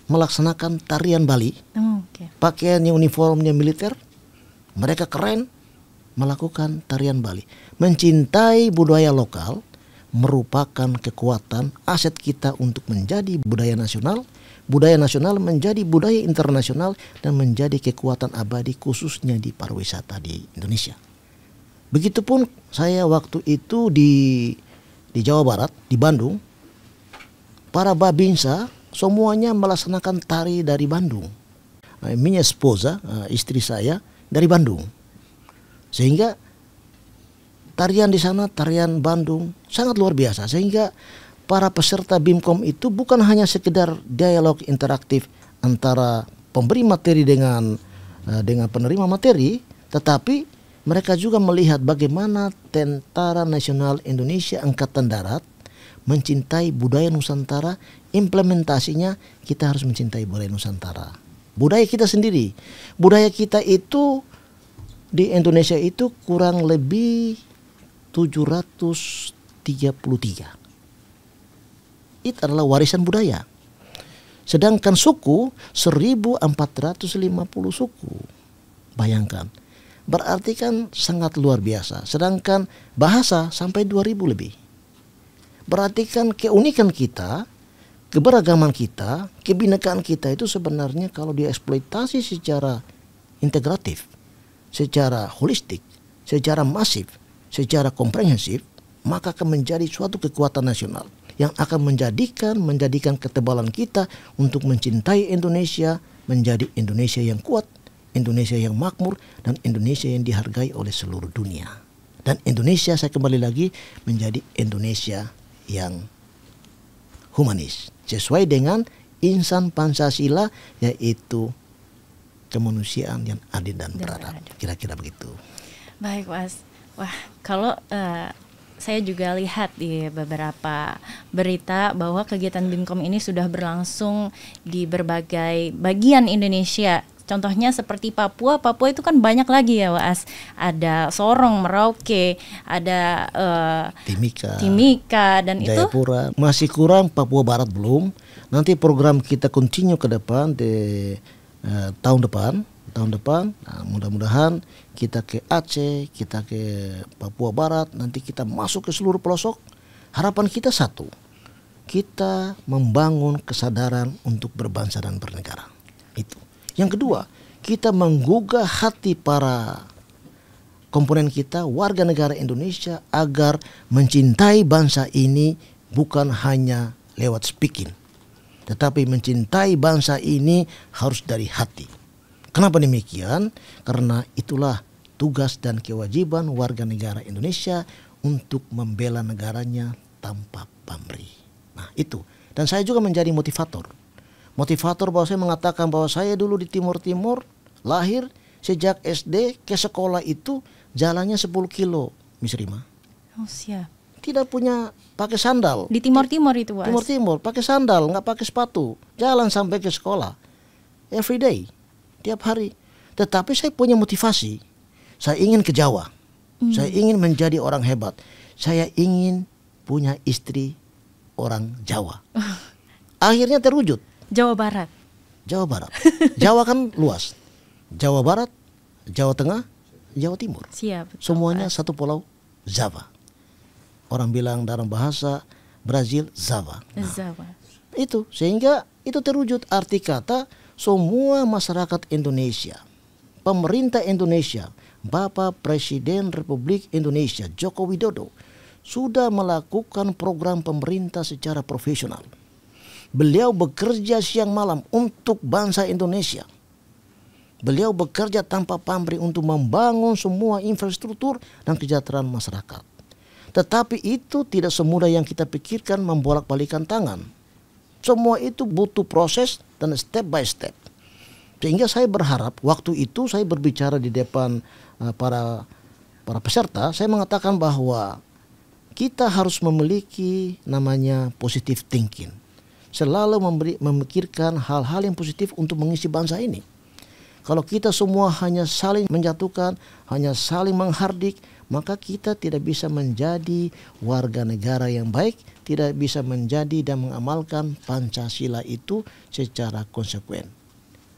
S1: melaksanakan tarian Bali. Oh, okay. Pakaiannya uniformnya militer. Mereka keren. melakukan tarian Bali. Mencintai budaya lokal merupakan kekuatan aset kita untuk menjadi budaya nasional, budaya nasional menjadi budaya internasional dan menjadi kekuatan abadi khususnya di pariwisata di Indonesia. Begitupun saya waktu itu di di Jawa Barat, di Bandung, para babinsa semuanya melaksanakan tari dari Bandung. Nah, minha esposa, eh, istri saya dari Bandung. Sehingga tarian di sana, tarian Bandung sangat luar biasa sehingga para peserta BIMKOM itu bukan hanya sekedar dialog interaktif antara pemberi materi dengan uh, dengan penerima materi, tetapi mereka juga melihat bagaimana Tentara Nasional Indonesia Angkatan Darat mencintai budaya Nusantara, implementasinya kita harus mencintai budaya Nusantara. Budaya kita sendiri, budaya kita itu di Indonesia itu kurang lebih 733. Itu adalah warisan budaya. Sedangkan suku 1450 suku. Bayangkan. Berarti kan sangat luar biasa. Sedangkan bahasa sampai 2000 lebih. Berarti kan keunikan kita, keberagaman kita, kebinekaan kita itu sebenarnya kalau dieksploitasi secara integratif, secara holistik, secara masif, secara komprehensif maka akan menjadi suatu kekuatan nasional yang akan menjadikan menjadikan ketebalan kita untuk mencintai Indonesia menjadi Indonesia yang kuat, Indonesia yang makmur dan Indonesia yang dihargai oleh seluruh dunia. Dan Indonesia saya kembali lagi menjadi Indonesia yang humanis sesuai dengan insan Pancasila yaitu kemanusiaan yang adil dan beradab. Kira-kira begitu.
S2: Baik, Mas. Wah, kalau uh, saya juga lihat di beberapa berita bahwa kegiatan BIMKOM ini sudah berlangsung di berbagai bagian Indonesia. Contohnya seperti Papua, Papua itu kan banyak lagi ya, Was. Ada Sorong, Merauke, ada uh,
S1: Timika,
S2: Timika dan
S1: Jayapura. itu masih kurang Papua Barat belum. Nanti program kita continue ke depan di uh, tahun depan tahun depan. Nah, mudah-mudahan kita ke Aceh, kita ke Papua Barat, nanti kita masuk ke seluruh pelosok. Harapan kita satu, kita membangun kesadaran untuk berbangsa dan bernegara. Itu. Yang kedua, kita menggugah hati para komponen kita, warga negara Indonesia agar mencintai bangsa ini bukan hanya lewat speaking, tetapi mencintai bangsa ini harus dari hati. Kenapa demikian? Karena itulah tugas dan kewajiban warga negara Indonesia untuk membela negaranya tanpa pamrih. Nah itu. Dan saya juga menjadi motivator. Motivator bahwa saya mengatakan bahwa saya dulu di Timur Timur lahir sejak SD ke sekolah itu jalannya 10 kilo, Miss Rima.
S2: Oh siap.
S1: Tidak punya pakai sandal.
S2: Di Timur Timur itu, Was.
S1: Timur Timur pakai sandal, nggak pakai sepatu, jalan sampai ke sekolah. Every day tiap hari. Tetapi saya punya motivasi. Saya ingin ke Jawa. Hmm. Saya ingin menjadi orang hebat. Saya ingin punya istri orang Jawa. Akhirnya terwujud.
S2: Jawa Barat.
S1: Jawa Barat. Jawa kan luas. Jawa Barat, Jawa Tengah, Jawa Timur.
S2: Siap.
S1: Semuanya satu pulau Java. Orang bilang dalam bahasa Brazil Java.
S2: Nah, Java.
S1: Itu sehingga itu terwujud arti kata semua masyarakat Indonesia, pemerintah Indonesia, Bapak Presiden Republik Indonesia Joko Widodo sudah melakukan program pemerintah secara profesional. Beliau bekerja siang malam untuk bangsa Indonesia. Beliau bekerja tanpa pamrih untuk membangun semua infrastruktur dan kesejahteraan masyarakat. Tetapi itu tidak semudah yang kita pikirkan membolak-balikan tangan. Semua itu butuh proses dan step by step. Sehingga saya berharap waktu itu saya berbicara di depan uh, para para peserta, saya mengatakan bahwa kita harus memiliki namanya positive thinking. Selalu memberi, memikirkan hal-hal yang positif untuk mengisi bangsa ini. Kalau kita semua hanya saling menjatuhkan, hanya saling menghardik, maka kita tidak bisa menjadi warga negara yang baik, tidak bisa menjadi dan mengamalkan Pancasila itu secara konsekuen.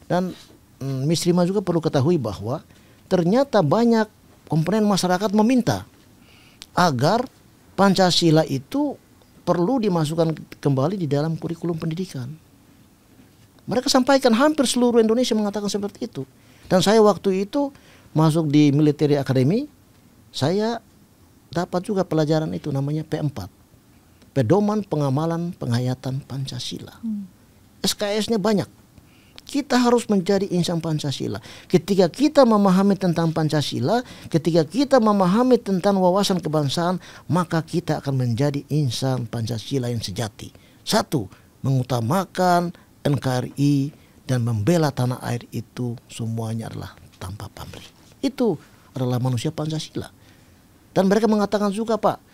S1: Dan mm, Miss Rima juga perlu ketahui bahwa ternyata banyak komponen masyarakat meminta agar Pancasila itu perlu dimasukkan kembali di dalam kurikulum pendidikan. Mereka sampaikan hampir seluruh Indonesia mengatakan seperti itu. Dan saya waktu itu masuk di military academy, saya dapat juga pelajaran itu namanya P4. Pedoman Pengamalan Penghayatan Pancasila. Hmm. SKS-nya banyak. Kita harus menjadi insan Pancasila. Ketika kita memahami tentang Pancasila, ketika kita memahami tentang wawasan kebangsaan, maka kita akan menjadi insan Pancasila yang sejati. Satu, mengutamakan NKRI dan membela tanah air itu semuanya adalah tanpa pamrih. Itu adalah manusia Pancasila. Dan mereka mengatakan juga Pak,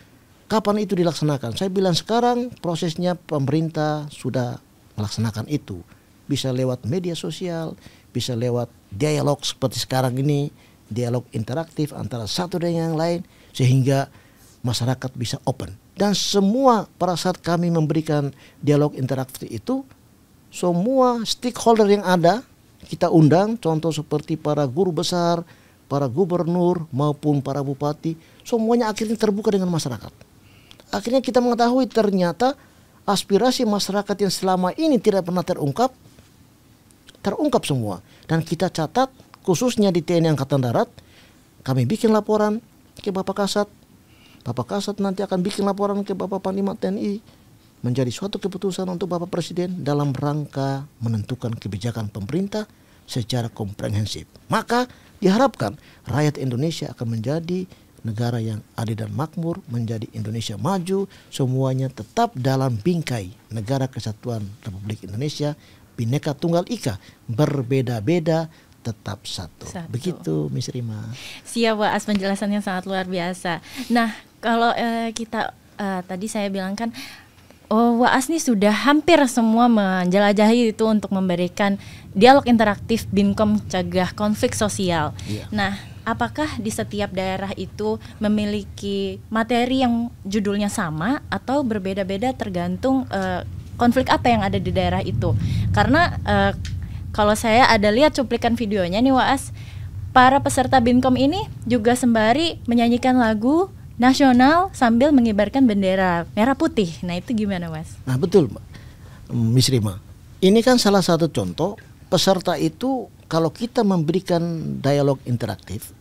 S1: kapan itu dilaksanakan? Saya bilang sekarang prosesnya pemerintah sudah melaksanakan itu bisa lewat media sosial, bisa lewat dialog seperti sekarang ini, dialog interaktif antara satu dengan yang lain sehingga masyarakat bisa open. Dan semua pada saat kami memberikan dialog interaktif itu, semua stakeholder yang ada kita undang, contoh seperti para guru besar, para gubernur maupun para bupati, semuanya akhirnya terbuka dengan masyarakat. Akhirnya kita mengetahui ternyata aspirasi masyarakat yang selama ini tidak pernah terungkap terungkap semua dan kita catat khususnya di TNI Angkatan Darat kami bikin laporan ke Bapak Kasat Bapak Kasat nanti akan bikin laporan ke Bapak Panglima TNI menjadi suatu keputusan untuk Bapak Presiden dalam rangka menentukan kebijakan pemerintah secara komprehensif. Maka diharapkan rakyat Indonesia akan menjadi negara yang adil dan makmur, menjadi Indonesia maju, semuanya tetap dalam bingkai negara kesatuan Republik Indonesia Bineka Tunggal Ika berbeda-beda tetap satu. satu. Begitu Miss Rima.
S2: Siap As penjelasannya sangat luar biasa. Nah, kalau eh, kita eh, tadi saya bilang kan Oh, Waas nih sudah hampir semua menjelajahi itu untuk memberikan dialog interaktif Binkom cegah konflik sosial. Yeah. Nah, apakah di setiap daerah itu memiliki materi yang judulnya sama atau berbeda-beda tergantung uh, konflik apa yang ada di daerah itu karena uh, kalau saya ada lihat cuplikan videonya nih Waas para peserta Binkom ini juga sembari menyanyikan lagu nasional sambil mengibarkan bendera merah putih. Nah itu gimana Mas?
S1: Nah betul Miss Rima. Ini kan salah satu contoh peserta itu kalau kita memberikan dialog interaktif,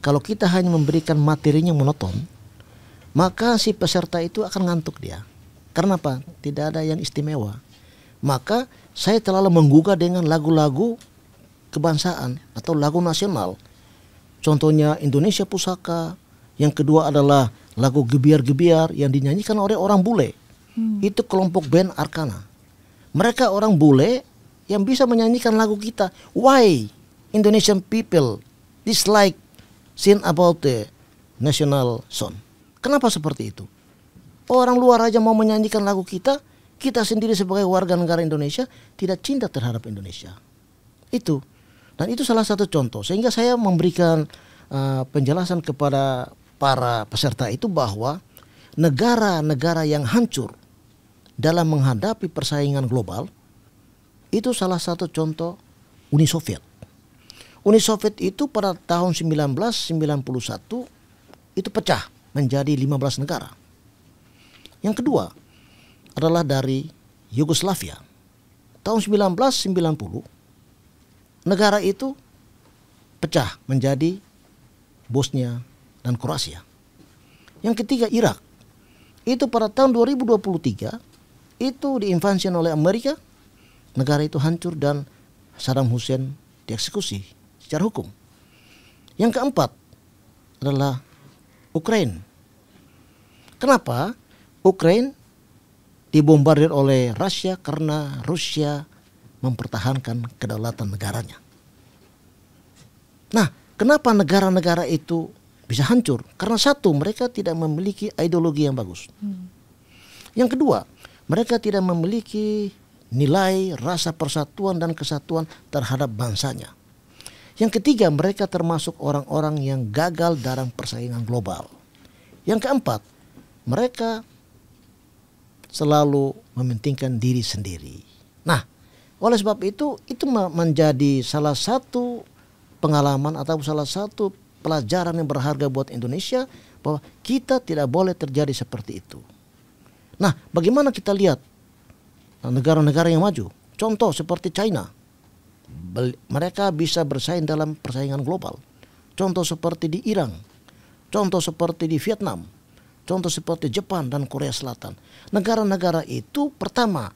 S1: kalau kita hanya memberikan materinya monoton, maka si peserta itu akan ngantuk dia. Karena apa? Tidak ada yang istimewa. Maka saya terlalu menggugah dengan lagu-lagu kebangsaan atau lagu nasional. Contohnya Indonesia Pusaka. Yang kedua adalah lagu gebiar-gebiar yang dinyanyikan oleh orang bule. Hmm. Itu kelompok band Arkana. Mereka orang bule yang bisa menyanyikan lagu kita. Why Indonesian people dislike sing about the national song? Kenapa seperti itu? Orang luar aja mau menyanyikan lagu kita, kita sendiri sebagai warga negara Indonesia tidak cinta terhadap Indonesia. Itu. Dan itu salah satu contoh. Sehingga saya memberikan uh, penjelasan kepada para peserta itu bahwa negara-negara yang hancur dalam menghadapi persaingan global itu salah satu contoh Uni Soviet. Uni Soviet itu pada tahun 1991 itu pecah menjadi 15 negara. Yang kedua adalah dari Yugoslavia. Tahun 1990 negara itu pecah menjadi Bosnia dan Kroasia. Yang ketiga Irak. Itu pada tahun 2023 itu diinvasi oleh Amerika. Negara itu hancur dan Saddam Hussein dieksekusi secara hukum. Yang keempat adalah Ukraina. Kenapa? Ukraina dibombardir oleh Rusia karena Rusia mempertahankan kedaulatan negaranya. Nah, kenapa negara-negara itu bisa hancur? Karena satu, mereka tidak memiliki ideologi yang bagus. Hmm. Yang kedua, mereka tidak memiliki nilai rasa persatuan dan kesatuan terhadap bangsanya. Yang ketiga, mereka termasuk orang-orang yang gagal dalam persaingan global. Yang keempat, mereka selalu mementingkan diri sendiri. Nah, oleh sebab itu itu menjadi salah satu pengalaman atau salah satu pelajaran yang berharga buat Indonesia bahwa kita tidak boleh terjadi seperti itu. Nah, bagaimana kita lihat negara-negara yang maju? Contoh seperti China. Mereka bisa bersaing dalam persaingan global. Contoh seperti di Iran. Contoh seperti di Vietnam. Contoh seperti Jepang dan Korea Selatan. Negara-negara itu pertama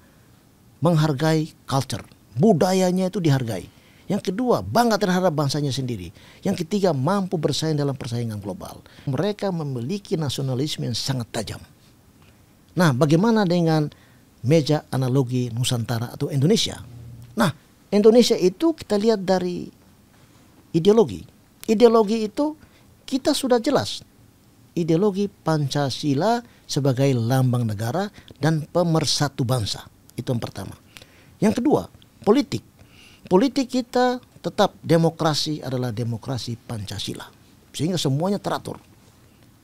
S1: menghargai culture. Budayanya itu dihargai yang kedua, bangga terhadap bangsanya sendiri. Yang ketiga, mampu bersaing dalam persaingan global. Mereka memiliki nasionalisme yang sangat tajam. Nah, bagaimana dengan meja analogi Nusantara atau Indonesia? Nah, Indonesia itu kita lihat dari ideologi. Ideologi itu kita sudah jelas. Ideologi Pancasila sebagai lambang negara dan pemersatu bangsa. Itu yang pertama. Yang kedua, politik politik kita tetap demokrasi adalah demokrasi Pancasila. Sehingga semuanya teratur.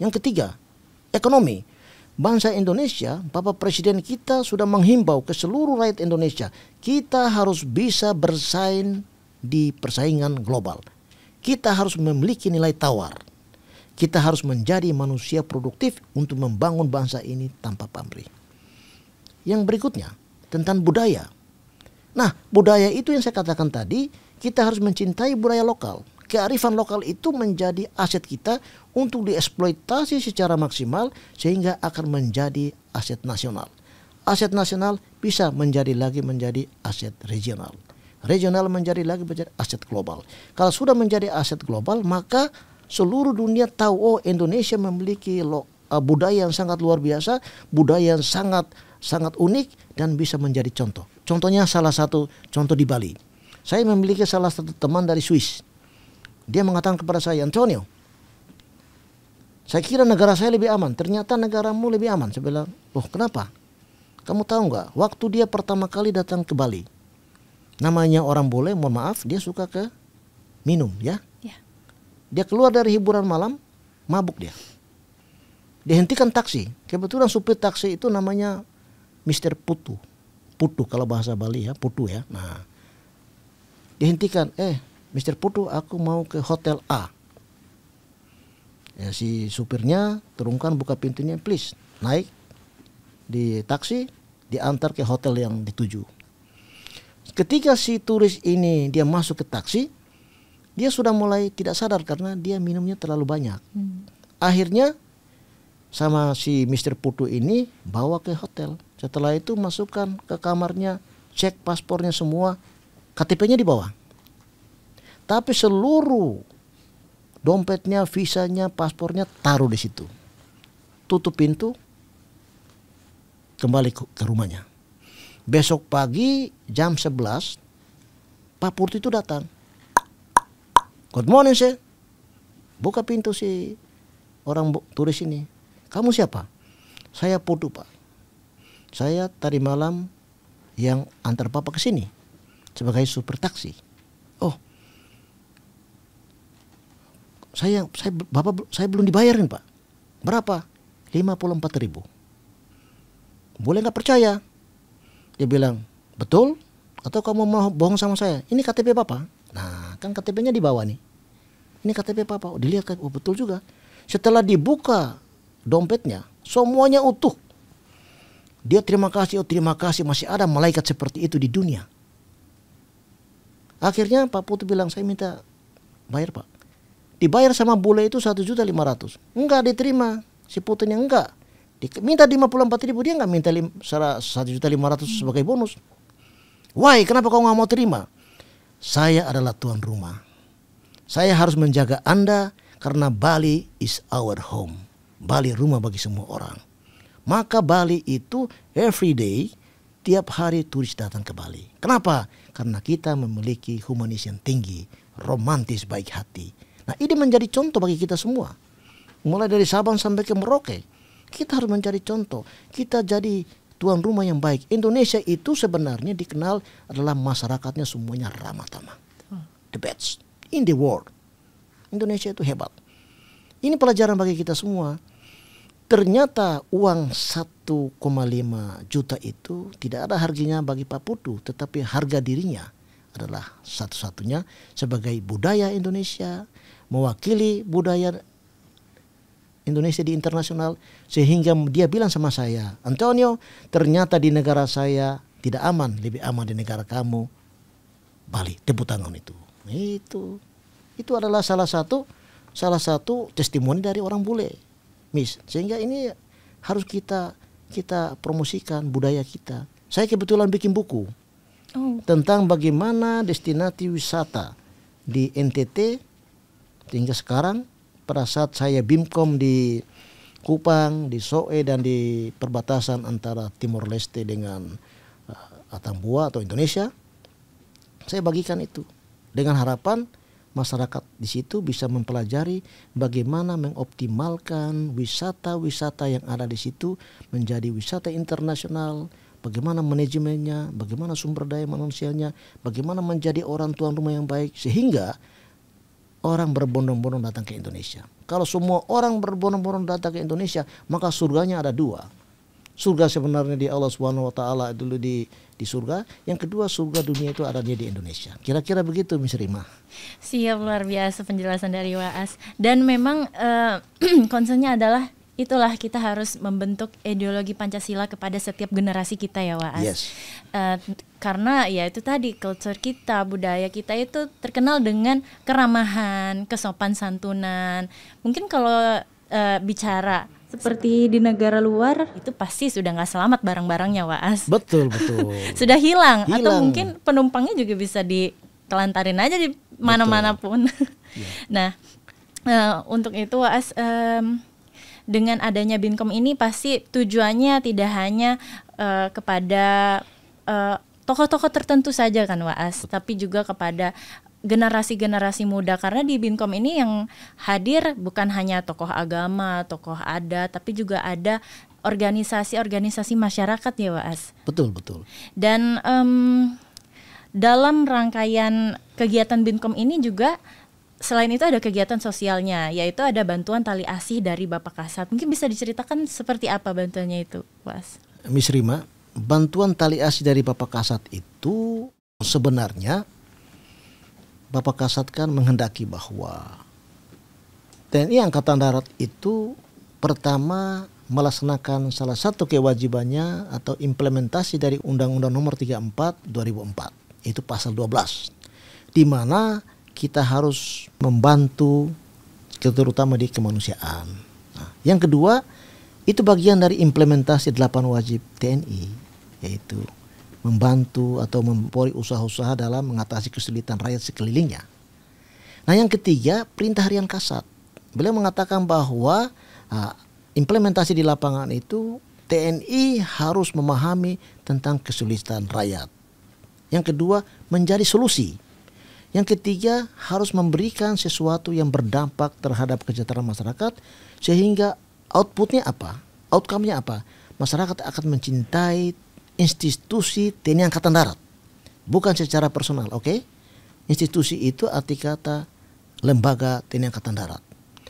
S1: Yang ketiga, ekonomi. Bangsa Indonesia, Bapak Presiden kita sudah menghimbau ke seluruh rakyat Indonesia, kita harus bisa bersaing di persaingan global. Kita harus memiliki nilai tawar. Kita harus menjadi manusia produktif untuk membangun bangsa ini tanpa pamrih. Yang berikutnya, tentang budaya Nah, budaya itu yang saya katakan tadi, kita harus mencintai budaya lokal. Kearifan lokal itu menjadi aset kita untuk dieksploitasi secara maksimal sehingga akan menjadi aset nasional. Aset nasional bisa menjadi lagi menjadi aset regional. Regional menjadi lagi menjadi aset global. Kalau sudah menjadi aset global, maka seluruh dunia tahu oh Indonesia memiliki lo, uh, budaya yang sangat luar biasa, budaya yang sangat sangat unik dan bisa menjadi contoh. Contohnya salah satu contoh di Bali. Saya memiliki salah satu teman dari Swiss. Dia mengatakan kepada saya, Antonio, saya kira negara saya lebih aman. Ternyata negaramu lebih aman. Saya bilang, loh kenapa? Kamu tahu nggak? Waktu dia pertama kali datang ke Bali, namanya orang boleh, mohon maaf, dia suka ke minum, ya. ya. Dia keluar dari hiburan malam, mabuk dia. Dihentikan taksi. Kebetulan supir taksi itu namanya Mr. Putu. Putu kalau bahasa Bali ya, Putu ya. Nah, dihentikan, eh Mr. Putu aku mau ke hotel A. Ya si supirnya turunkan buka pintunya, please naik di taksi diantar ke hotel yang dituju. Ketika si turis ini dia masuk ke taksi, dia sudah mulai tidak sadar karena dia minumnya terlalu banyak. Hmm. Akhirnya sama si Mr. Putu ini bawa ke hotel. Setelah itu masukkan ke kamarnya, cek paspornya semua, KTP-nya dibawa. Tapi seluruh dompetnya, visanya, paspornya taruh di situ. Tutup pintu, kembali ke rumahnya. Besok pagi jam 11, Pak Purti itu datang. Good morning, sir. Buka pintu si orang turis ini kamu siapa? Saya Putu pak. Saya tadi malam yang antar papa ke sini sebagai supir taksi. Oh, saya saya bapak saya belum dibayarin pak. Berapa? 54 ribu. Boleh nggak percaya? Dia bilang, betul? Atau kamu mau bohong sama saya? Ini KTP papa. Nah, kan KTP-nya di bawah nih. Ini KTP papa. Oh, dilihat kan? Oh, betul juga. Setelah dibuka dompetnya, semuanya utuh. Dia terima kasih, oh terima kasih masih ada malaikat seperti itu di dunia. Akhirnya Pak Putu bilang saya minta bayar Pak. Dibayar sama bule itu satu juta lima ratus. Enggak diterima si putunya enggak. Minta lima puluh empat ribu dia enggak minta satu juta lima ratus sebagai bonus. Why kenapa kau nggak mau terima? Saya adalah tuan rumah. Saya harus menjaga Anda karena Bali is our home. Bali rumah bagi semua orang. Maka Bali itu every day tiap hari turis datang ke Bali. Kenapa? Karena kita memiliki humanis yang tinggi, romantis baik hati. Nah ini menjadi contoh bagi kita semua. Mulai dari Sabang sampai ke Merauke. Kita harus mencari contoh. Kita jadi tuan rumah yang baik. Indonesia itu sebenarnya dikenal adalah masyarakatnya semuanya ramah tamah. The best in the world. Indonesia itu hebat. Ini pelajaran bagi kita semua Ternyata uang 1,5 juta itu tidak ada harganya bagi Pak Putu, tetapi harga dirinya adalah satu-satunya sebagai budaya Indonesia, mewakili budaya Indonesia di internasional sehingga dia bilang sama saya, Antonio, ternyata di negara saya tidak aman, lebih aman di negara kamu. Bali, tepuk tangan itu. Itu itu adalah salah satu salah satu testimoni dari orang bule. Miss, sehingga ini harus kita kita promosikan budaya kita. Saya kebetulan bikin buku oh. tentang bagaimana destinasi wisata di NTT hingga sekarang pada saat saya bimkom di Kupang, di Soe dan di perbatasan antara Timor Leste dengan uh, Atambua atau Indonesia, saya bagikan itu. Dengan harapan masyarakat di situ bisa mempelajari bagaimana mengoptimalkan wisata-wisata yang ada di situ menjadi wisata internasional, bagaimana manajemennya, bagaimana sumber daya manusianya, bagaimana menjadi orang tuan rumah yang baik sehingga orang berbondong-bondong datang ke Indonesia. Kalau semua orang berbondong-bondong datang ke Indonesia, maka surganya ada dua. Surga sebenarnya di Allah Subhanahu wa taala dulu di di surga, yang kedua surga dunia itu ada di Indonesia. Kira-kira begitu Miss Rima.
S2: Siap luar biasa penjelasan dari Waas. Dan memang uh, concernnya adalah itulah kita harus membentuk ideologi Pancasila kepada setiap generasi kita ya Waas. Yes. Uh, karena ya itu tadi culture kita, budaya kita itu terkenal dengan keramahan, kesopan santunan. Mungkin kalau uh, bicara seperti di negara luar itu pasti sudah nggak selamat barang-barangnya Waas.
S1: Betul betul.
S2: sudah hilang. hilang atau mungkin penumpangnya juga bisa ditelantarin aja di mana-mana pun. ya. Nah uh, untuk itu Waas um, dengan adanya Binkom ini pasti tujuannya tidak hanya uh, kepada uh, tokoh-tokoh tertentu saja kan Waas, tapi juga kepada generasi-generasi muda karena di Binkom ini yang hadir bukan hanya tokoh agama, tokoh adat, tapi juga ada organisasi-organisasi masyarakat ya Waas.
S1: Betul betul.
S2: Dan um, dalam rangkaian kegiatan Binkom ini juga selain itu ada kegiatan sosialnya, yaitu ada bantuan tali asih dari Bapak Kasat. Mungkin bisa diceritakan seperti apa bantuannya itu, Was?
S1: Miss Rima, bantuan tali asih dari Bapak Kasat itu sebenarnya Bapak Kasat kan menghendaki bahwa TNI Angkatan Darat itu pertama melaksanakan salah satu kewajibannya atau implementasi dari Undang-Undang Nomor 34 2004 itu pasal 12 di mana kita harus membantu terutama di kemanusiaan. Nah, yang kedua itu bagian dari implementasi delapan wajib TNI yaitu membantu atau mempori usaha-usaha dalam mengatasi kesulitan rakyat sekelilingnya. Nah yang ketiga perintah harian kasat. Beliau mengatakan bahwa uh, implementasi di lapangan itu TNI harus memahami tentang kesulitan rakyat. Yang kedua menjadi solusi yang ketiga, harus memberikan sesuatu yang berdampak terhadap kesejahteraan masyarakat sehingga outputnya apa? Outcome-nya apa? Masyarakat akan mencintai institusi TNI Angkatan Darat. Bukan secara personal, oke? Okay? Institusi itu arti kata lembaga TNI Angkatan Darat.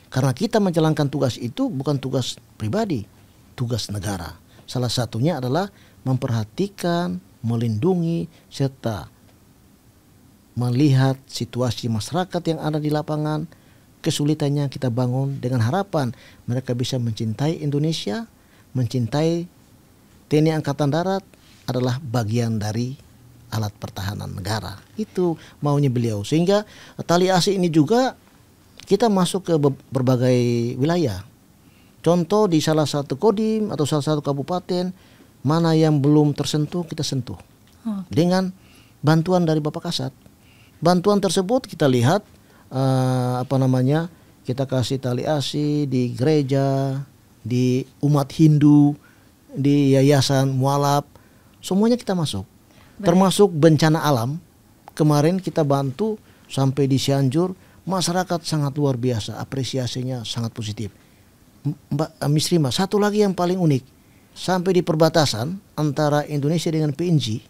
S1: Karena kita menjalankan tugas itu bukan tugas pribadi, tugas negara. Salah satunya adalah memperhatikan, melindungi, serta melihat situasi masyarakat yang ada di lapangan, kesulitannya kita bangun dengan harapan mereka bisa mencintai Indonesia, mencintai TNI Angkatan Darat adalah bagian dari alat pertahanan negara. Itu maunya beliau. Sehingga tali asih ini juga kita masuk ke berbagai wilayah. Contoh di salah satu kodim atau salah satu kabupaten mana yang belum tersentuh kita sentuh. Dengan bantuan dari Bapak Kasat bantuan tersebut kita lihat uh, apa namanya kita kasih tali asi di gereja di umat Hindu di yayasan mualaf semuanya kita masuk. Baik. termasuk bencana alam kemarin kita bantu sampai di Cianjur masyarakat sangat luar biasa apresiasinya sangat positif. Mbak eh, Misrima satu lagi yang paling unik. Sampai di perbatasan antara Indonesia dengan PNG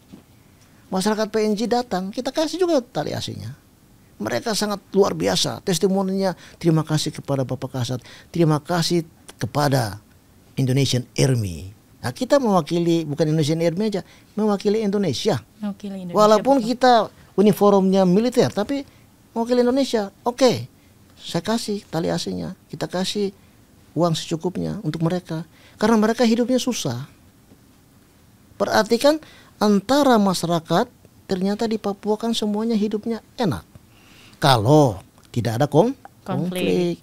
S1: masyarakat PNG datang, kita kasih juga tali asihnya. Mereka sangat luar biasa. Testimoninya terima kasih kepada Bapak Kasat, terima kasih kepada Indonesian Army. Nah, kita mewakili bukan Indonesian Army aja, mewakili Indonesia. Mewakili Indonesia Walaupun betul. kita uniformnya militer, tapi mewakili Indonesia. Oke. Okay. saya kasih tali aslinya kita kasih uang secukupnya untuk mereka karena mereka hidupnya susah perhatikan antara masyarakat ternyata di Papua kan semuanya hidupnya enak kalau tidak ada kom konflik. konflik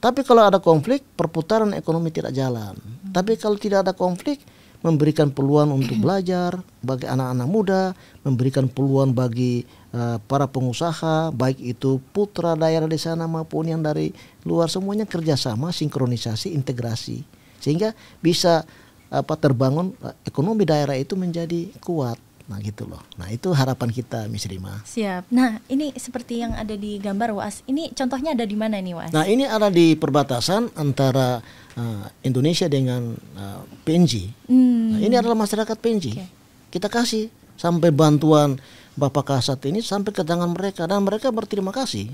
S1: tapi kalau ada konflik perputaran ekonomi tidak jalan hmm. tapi kalau tidak ada konflik memberikan peluang untuk belajar bagi anak-anak muda, memberikan peluang bagi uh, para pengusaha, baik itu putra daerah di sana maupun yang dari luar semuanya kerjasama, sinkronisasi, integrasi, sehingga bisa apa terbangun uh, ekonomi daerah itu menjadi kuat. Nah gitu loh. Nah itu harapan kita Miss Rima.
S2: Siap. Nah ini seperti yang ada di gambar Was. Ini contohnya ada di mana nih Was?
S1: Nah ini ada di perbatasan antara uh, Indonesia dengan uh, PNG. Hmm. Nah, ini adalah masyarakat PNG. Okay. Kita kasih sampai bantuan Bapak Kasat ini sampai ke tangan mereka dan mereka berterima kasih.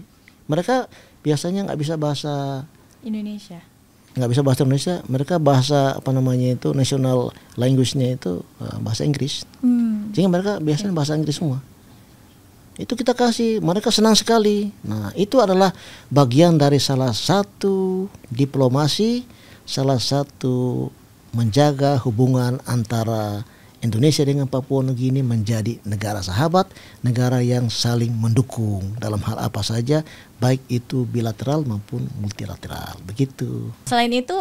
S1: Mereka biasanya nggak bisa bahasa
S2: Indonesia.
S1: Nggak bisa bahasa Indonesia, mereka bahasa apa namanya itu national language-nya itu uh, bahasa Inggris. Hmm. Sehingga mereka biasanya okay. bahasa Inggris semua itu kita kasih mereka senang sekali nah itu adalah bagian dari salah satu diplomasi salah satu menjaga hubungan antara Indonesia dengan Papua Nugini menjadi negara sahabat, negara yang saling mendukung dalam hal apa saja, baik itu bilateral maupun multilateral. Begitu.
S2: Selain itu,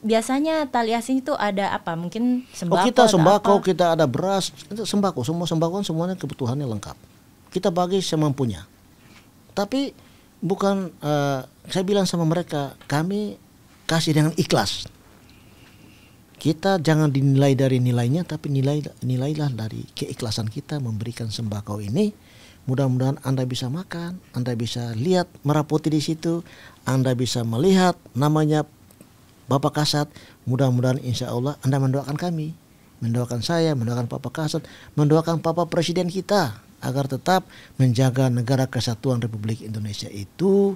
S2: biasanya tali asing itu ada apa? Mungkin sembako?
S1: Oh, kita sembako, kita ada beras, itu sembako, semua sembako semuanya kebutuhannya lengkap. Kita bagi semampunya. Tapi bukan uh, saya bilang sama mereka, kami kasih dengan ikhlas. Kita jangan dinilai dari nilainya, tapi nilai nilailah dari keikhlasan kita memberikan sembako ini. Mudah-mudahan Anda bisa makan, Anda bisa lihat meraputi di situ, Anda bisa melihat namanya Bapak Kasat. Mudah-mudahan insya Allah Anda mendoakan kami, mendoakan saya, mendoakan Bapak Kasat, mendoakan Bapak Presiden kita agar tetap menjaga negara kesatuan Republik Indonesia itu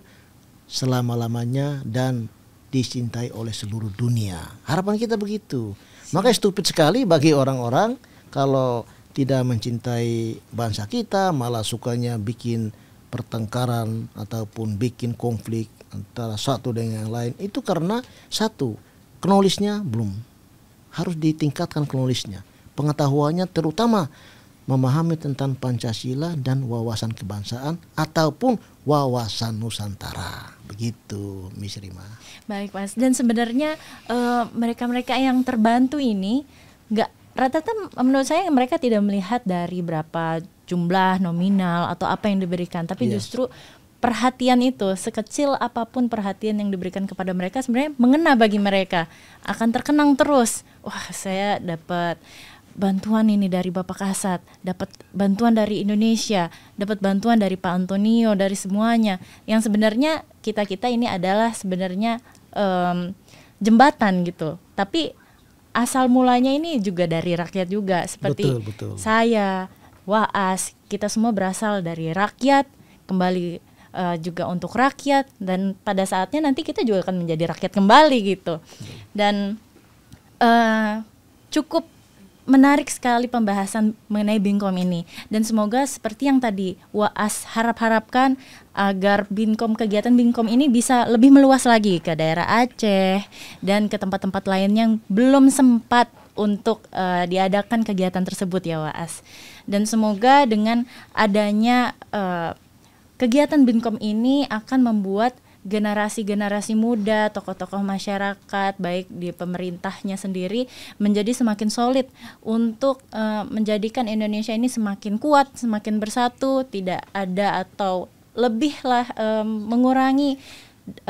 S1: selama-lamanya dan dicintai oleh seluruh dunia. Harapan kita begitu. Maka stupid sekali bagi orang-orang kalau tidak mencintai bangsa kita, malah sukanya bikin pertengkaran ataupun bikin konflik antara satu dengan yang lain. Itu karena satu, knowledge-nya belum. Harus ditingkatkan knowledge-nya. Pengetahuannya terutama memahami tentang Pancasila dan wawasan kebangsaan ataupun wawasan Nusantara. Begitu, Miss Rima.
S2: Baik, Mas. Dan sebenarnya uh, mereka-mereka yang terbantu ini nggak rata-rata menurut saya mereka tidak melihat dari berapa jumlah nominal atau apa yang diberikan, tapi yes. justru perhatian itu sekecil apa pun perhatian yang diberikan kepada mereka sebenarnya mengena bagi mereka akan terkenang terus. Wah, saya dapat bantuan ini dari Bapak Kasat, dapat bantuan dari Indonesia, dapat bantuan dari Pak Antonio, dari semuanya. Yang sebenarnya kita-kita ini adalah sebenarnya um, jembatan gitu. Tapi asal mulanya ini juga dari rakyat juga seperti betul, betul. saya, Waas, kita semua berasal dari rakyat, kembali uh, juga untuk rakyat dan pada saatnya nanti kita juga akan menjadi rakyat kembali gitu. Dan uh, cukup menarik sekali pembahasan mengenai Binkom ini. Dan semoga seperti yang tadi Waas harap-harapkan agar Binkom kegiatan Binkom ini bisa lebih meluas lagi ke daerah Aceh dan ke tempat-tempat lain yang belum sempat untuk uh, diadakan kegiatan tersebut ya Waas. Dan semoga dengan adanya uh, kegiatan Binkom ini akan membuat generasi-generasi muda, tokoh-tokoh masyarakat, baik di pemerintahnya sendiri menjadi semakin solid untuk uh, menjadikan Indonesia ini semakin kuat, semakin bersatu, tidak ada atau lebihlah um, mengurangi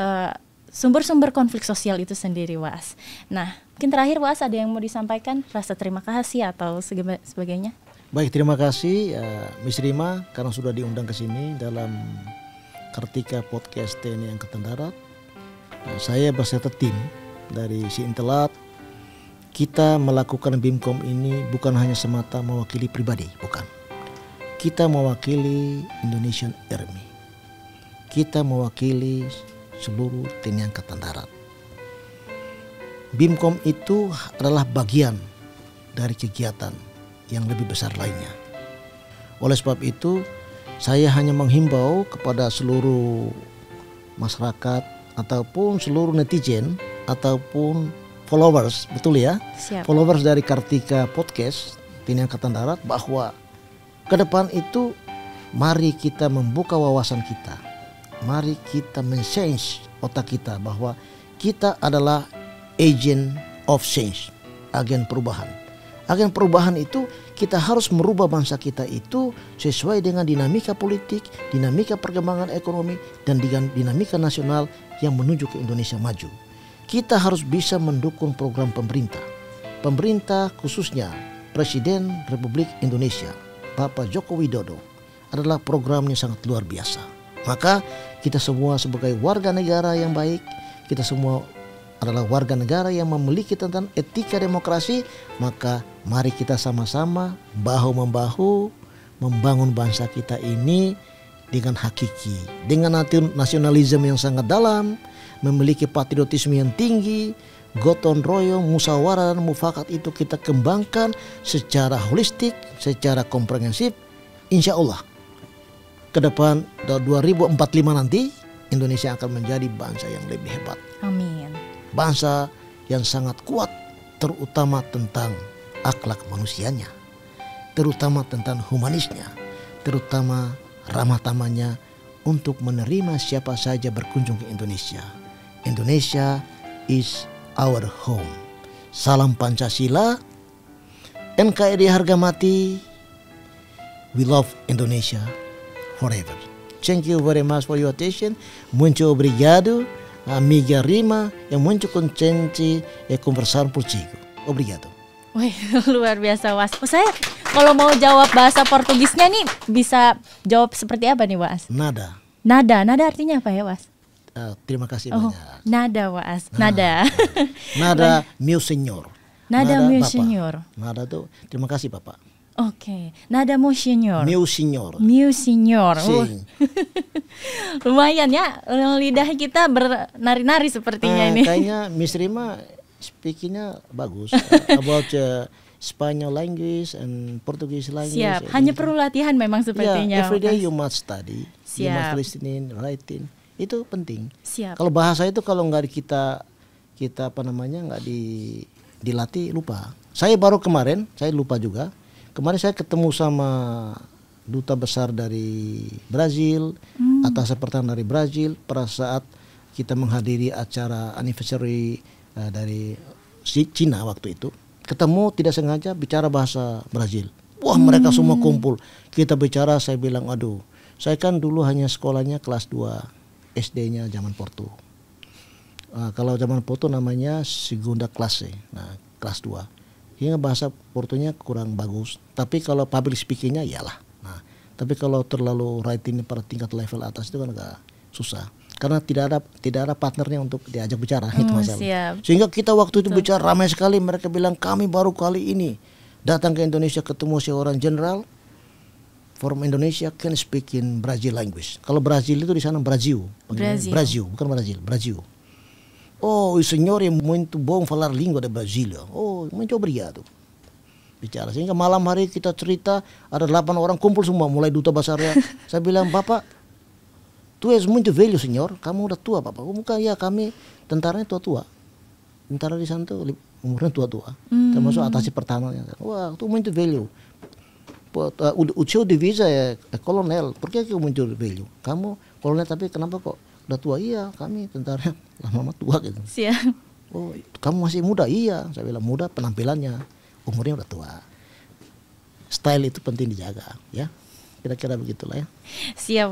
S2: uh, sumber-sumber konflik sosial itu sendiri, Was. Nah, mungkin terakhir Was ada yang mau disampaikan, rasa terima kasih atau sebagainya.
S1: Baik, terima kasih uh, Miss Rima karena sudah diundang ke sini dalam Kartika Podcast TNI Angkatan Darat. Nah, saya beserta tim dari Si Intelat. Kita melakukan BIMKOM ini bukan hanya semata mewakili pribadi, bukan. Kita mewakili Indonesian Army. Kita mewakili seluruh TNI Angkatan Darat. BIMKOM itu adalah bagian dari kegiatan yang lebih besar lainnya. Oleh sebab itu, saya hanya menghimbau kepada seluruh masyarakat ataupun seluruh netizen ataupun followers betul ya?
S2: Siap.
S1: followers dari Kartika Podcast TNI Angkatan Darat bahwa ke depan itu mari kita membuka wawasan kita. Mari kita men-change otak kita bahwa kita adalah agent of change agen perubahan. Agen perubahan itu kita harus merubah bangsa kita itu sesuai dengan dinamika politik, dinamika perkembangan ekonomi, dan dinamika nasional yang menuju ke Indonesia maju. Kita harus bisa mendukung program pemerintah. Pemerintah khususnya Presiden Republik Indonesia, Bapak Joko Widodo, adalah programnya sangat luar biasa. Maka kita semua sebagai warga negara yang baik, kita semua adalah warga negara yang memiliki tentang etika demokrasi, maka mari kita sama-sama bahu membahu membangun bangsa kita ini dengan hakiki, dengan nasionalisme yang sangat dalam, memiliki patriotisme yang tinggi, gotong royong, musyawarah dan mufakat itu kita kembangkan secara holistik, secara komprehensif, insya Allah ke depan 2045 nanti Indonesia akan menjadi bangsa yang lebih hebat.
S2: Amin
S1: bangsa yang sangat kuat terutama tentang akhlak manusianya, terutama tentang humanisnya, terutama ramah tamahnya untuk menerima siapa saja berkunjung ke Indonesia. Indonesia is our home. Salam Pancasila, NKRI harga mati, we love Indonesia forever. Thank you very much for your attention. Muito obrigado amiga Rima yang muncul consente e conversar contigo. Obrigado.
S2: Wih, luar biasa Was. Oh, saya kalau mau jawab bahasa Portugisnya nih bisa jawab seperti apa nih Was?
S1: Nada.
S2: Nada, nada artinya apa ya Was?
S1: Uh, terima kasih
S2: oh,
S1: banyak.
S2: Nada Was, nah, nada.
S1: nada meu senhor.
S2: Nada, nada meu senhor.
S1: Nada tuh terima kasih Bapak.
S2: Oke, okay. nada senhor.
S1: Meu senhor. Sim.
S2: Lumayan ya, lidah kita bernari-nari sepertinya
S1: uh,
S2: ini.
S1: Kayaknya Miss Rima speakingnya bagus uh, about uh, Spanyol language and Portuguese language.
S2: Siap, hanya perlu latihan memang sepertinya.
S1: Yeah, every day you must study,
S2: Siap.
S1: you must listening, writing. Itu penting.
S2: Siap.
S1: Kalau bahasa itu kalau nggak kita kita apa namanya nggak di dilatih lupa. Saya baru kemarin, saya lupa juga Kemarin saya ketemu sama duta besar dari Brazil, hmm. atas pertahanan dari Brazil pada saat kita menghadiri acara anniversary uh, dari Cina waktu itu. Ketemu tidak sengaja bicara bahasa Brazil. Wah hmm. mereka semua kumpul. Kita bicara saya bilang aduh saya kan dulu hanya sekolahnya kelas 2 SD-nya zaman Porto. Uh, kalau zaman Porto namanya segunda klase, nah kelas 2 hingga bahasa Portunya kurang bagus. Tapi kalau public speakingnya iyalah. Nah, tapi kalau terlalu writing pada tingkat level atas itu kan agak susah. Karena tidak ada tidak ada partnernya untuk diajak bicara
S2: hmm,
S1: itu masalah.
S2: Siap.
S1: Sehingga kita waktu itu bicara ramai sekali mereka bilang kami baru kali ini datang ke Indonesia ketemu seorang jenderal from Indonesia can speak in Brazil language. Kalau Brazil itu di sana Brazil.
S2: Brazil.
S1: Brazil, bukan Brazil, Brazil. Oh, o senhor é muito bom falar língua de Brasília. Oh, muito obrigado. Bicara. Sehingga malam hari kita cerita, ada delapan orang kumpul semua, mulai duta besarnya. Saya bilang, Bapak, tu és muito velho, senhor. Kamu udah tua, Bapak. Bukan, ya kami tentaranya tua-tua. Tentara di sana tuh umurnya tua-tua. Hmm. Termasuk atasi pertama. Wah, tu muito velho. Uh, o seu divisa é, é colonel. Por que kamu muito velho? Kamu kolonel tapi kenapa kok udah tua iya kami tentara. Lama-lama tua gitu.
S2: Siap.
S1: Oh kamu masih muda? Iya saya bilang muda penampilannya. Umurnya udah tua. Style itu penting dijaga ya. Kira-kira begitulah ya.
S2: Siap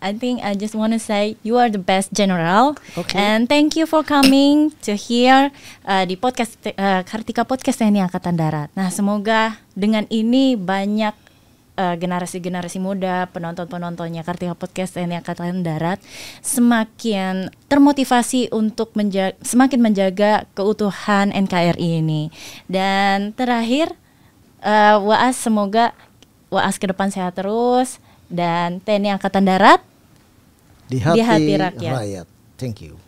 S2: I think I just want to say you are the best general.
S1: Okay.
S2: and thank you for coming to here uh, di podcast uh, Kartika Podcast ini Angkatan Darat. Nah semoga dengan ini banyak uh, generasi-generasi muda, penonton-penontonnya Kartika Podcast TNI Angkatan Darat semakin termotivasi untuk menjaga, semakin menjaga keutuhan NKRI ini. Dan terakhir uh, Waas semoga Waas ke depan sehat terus dan TNI Angkatan Darat
S1: di hati, di hati rakyat. rakyat. Thank you.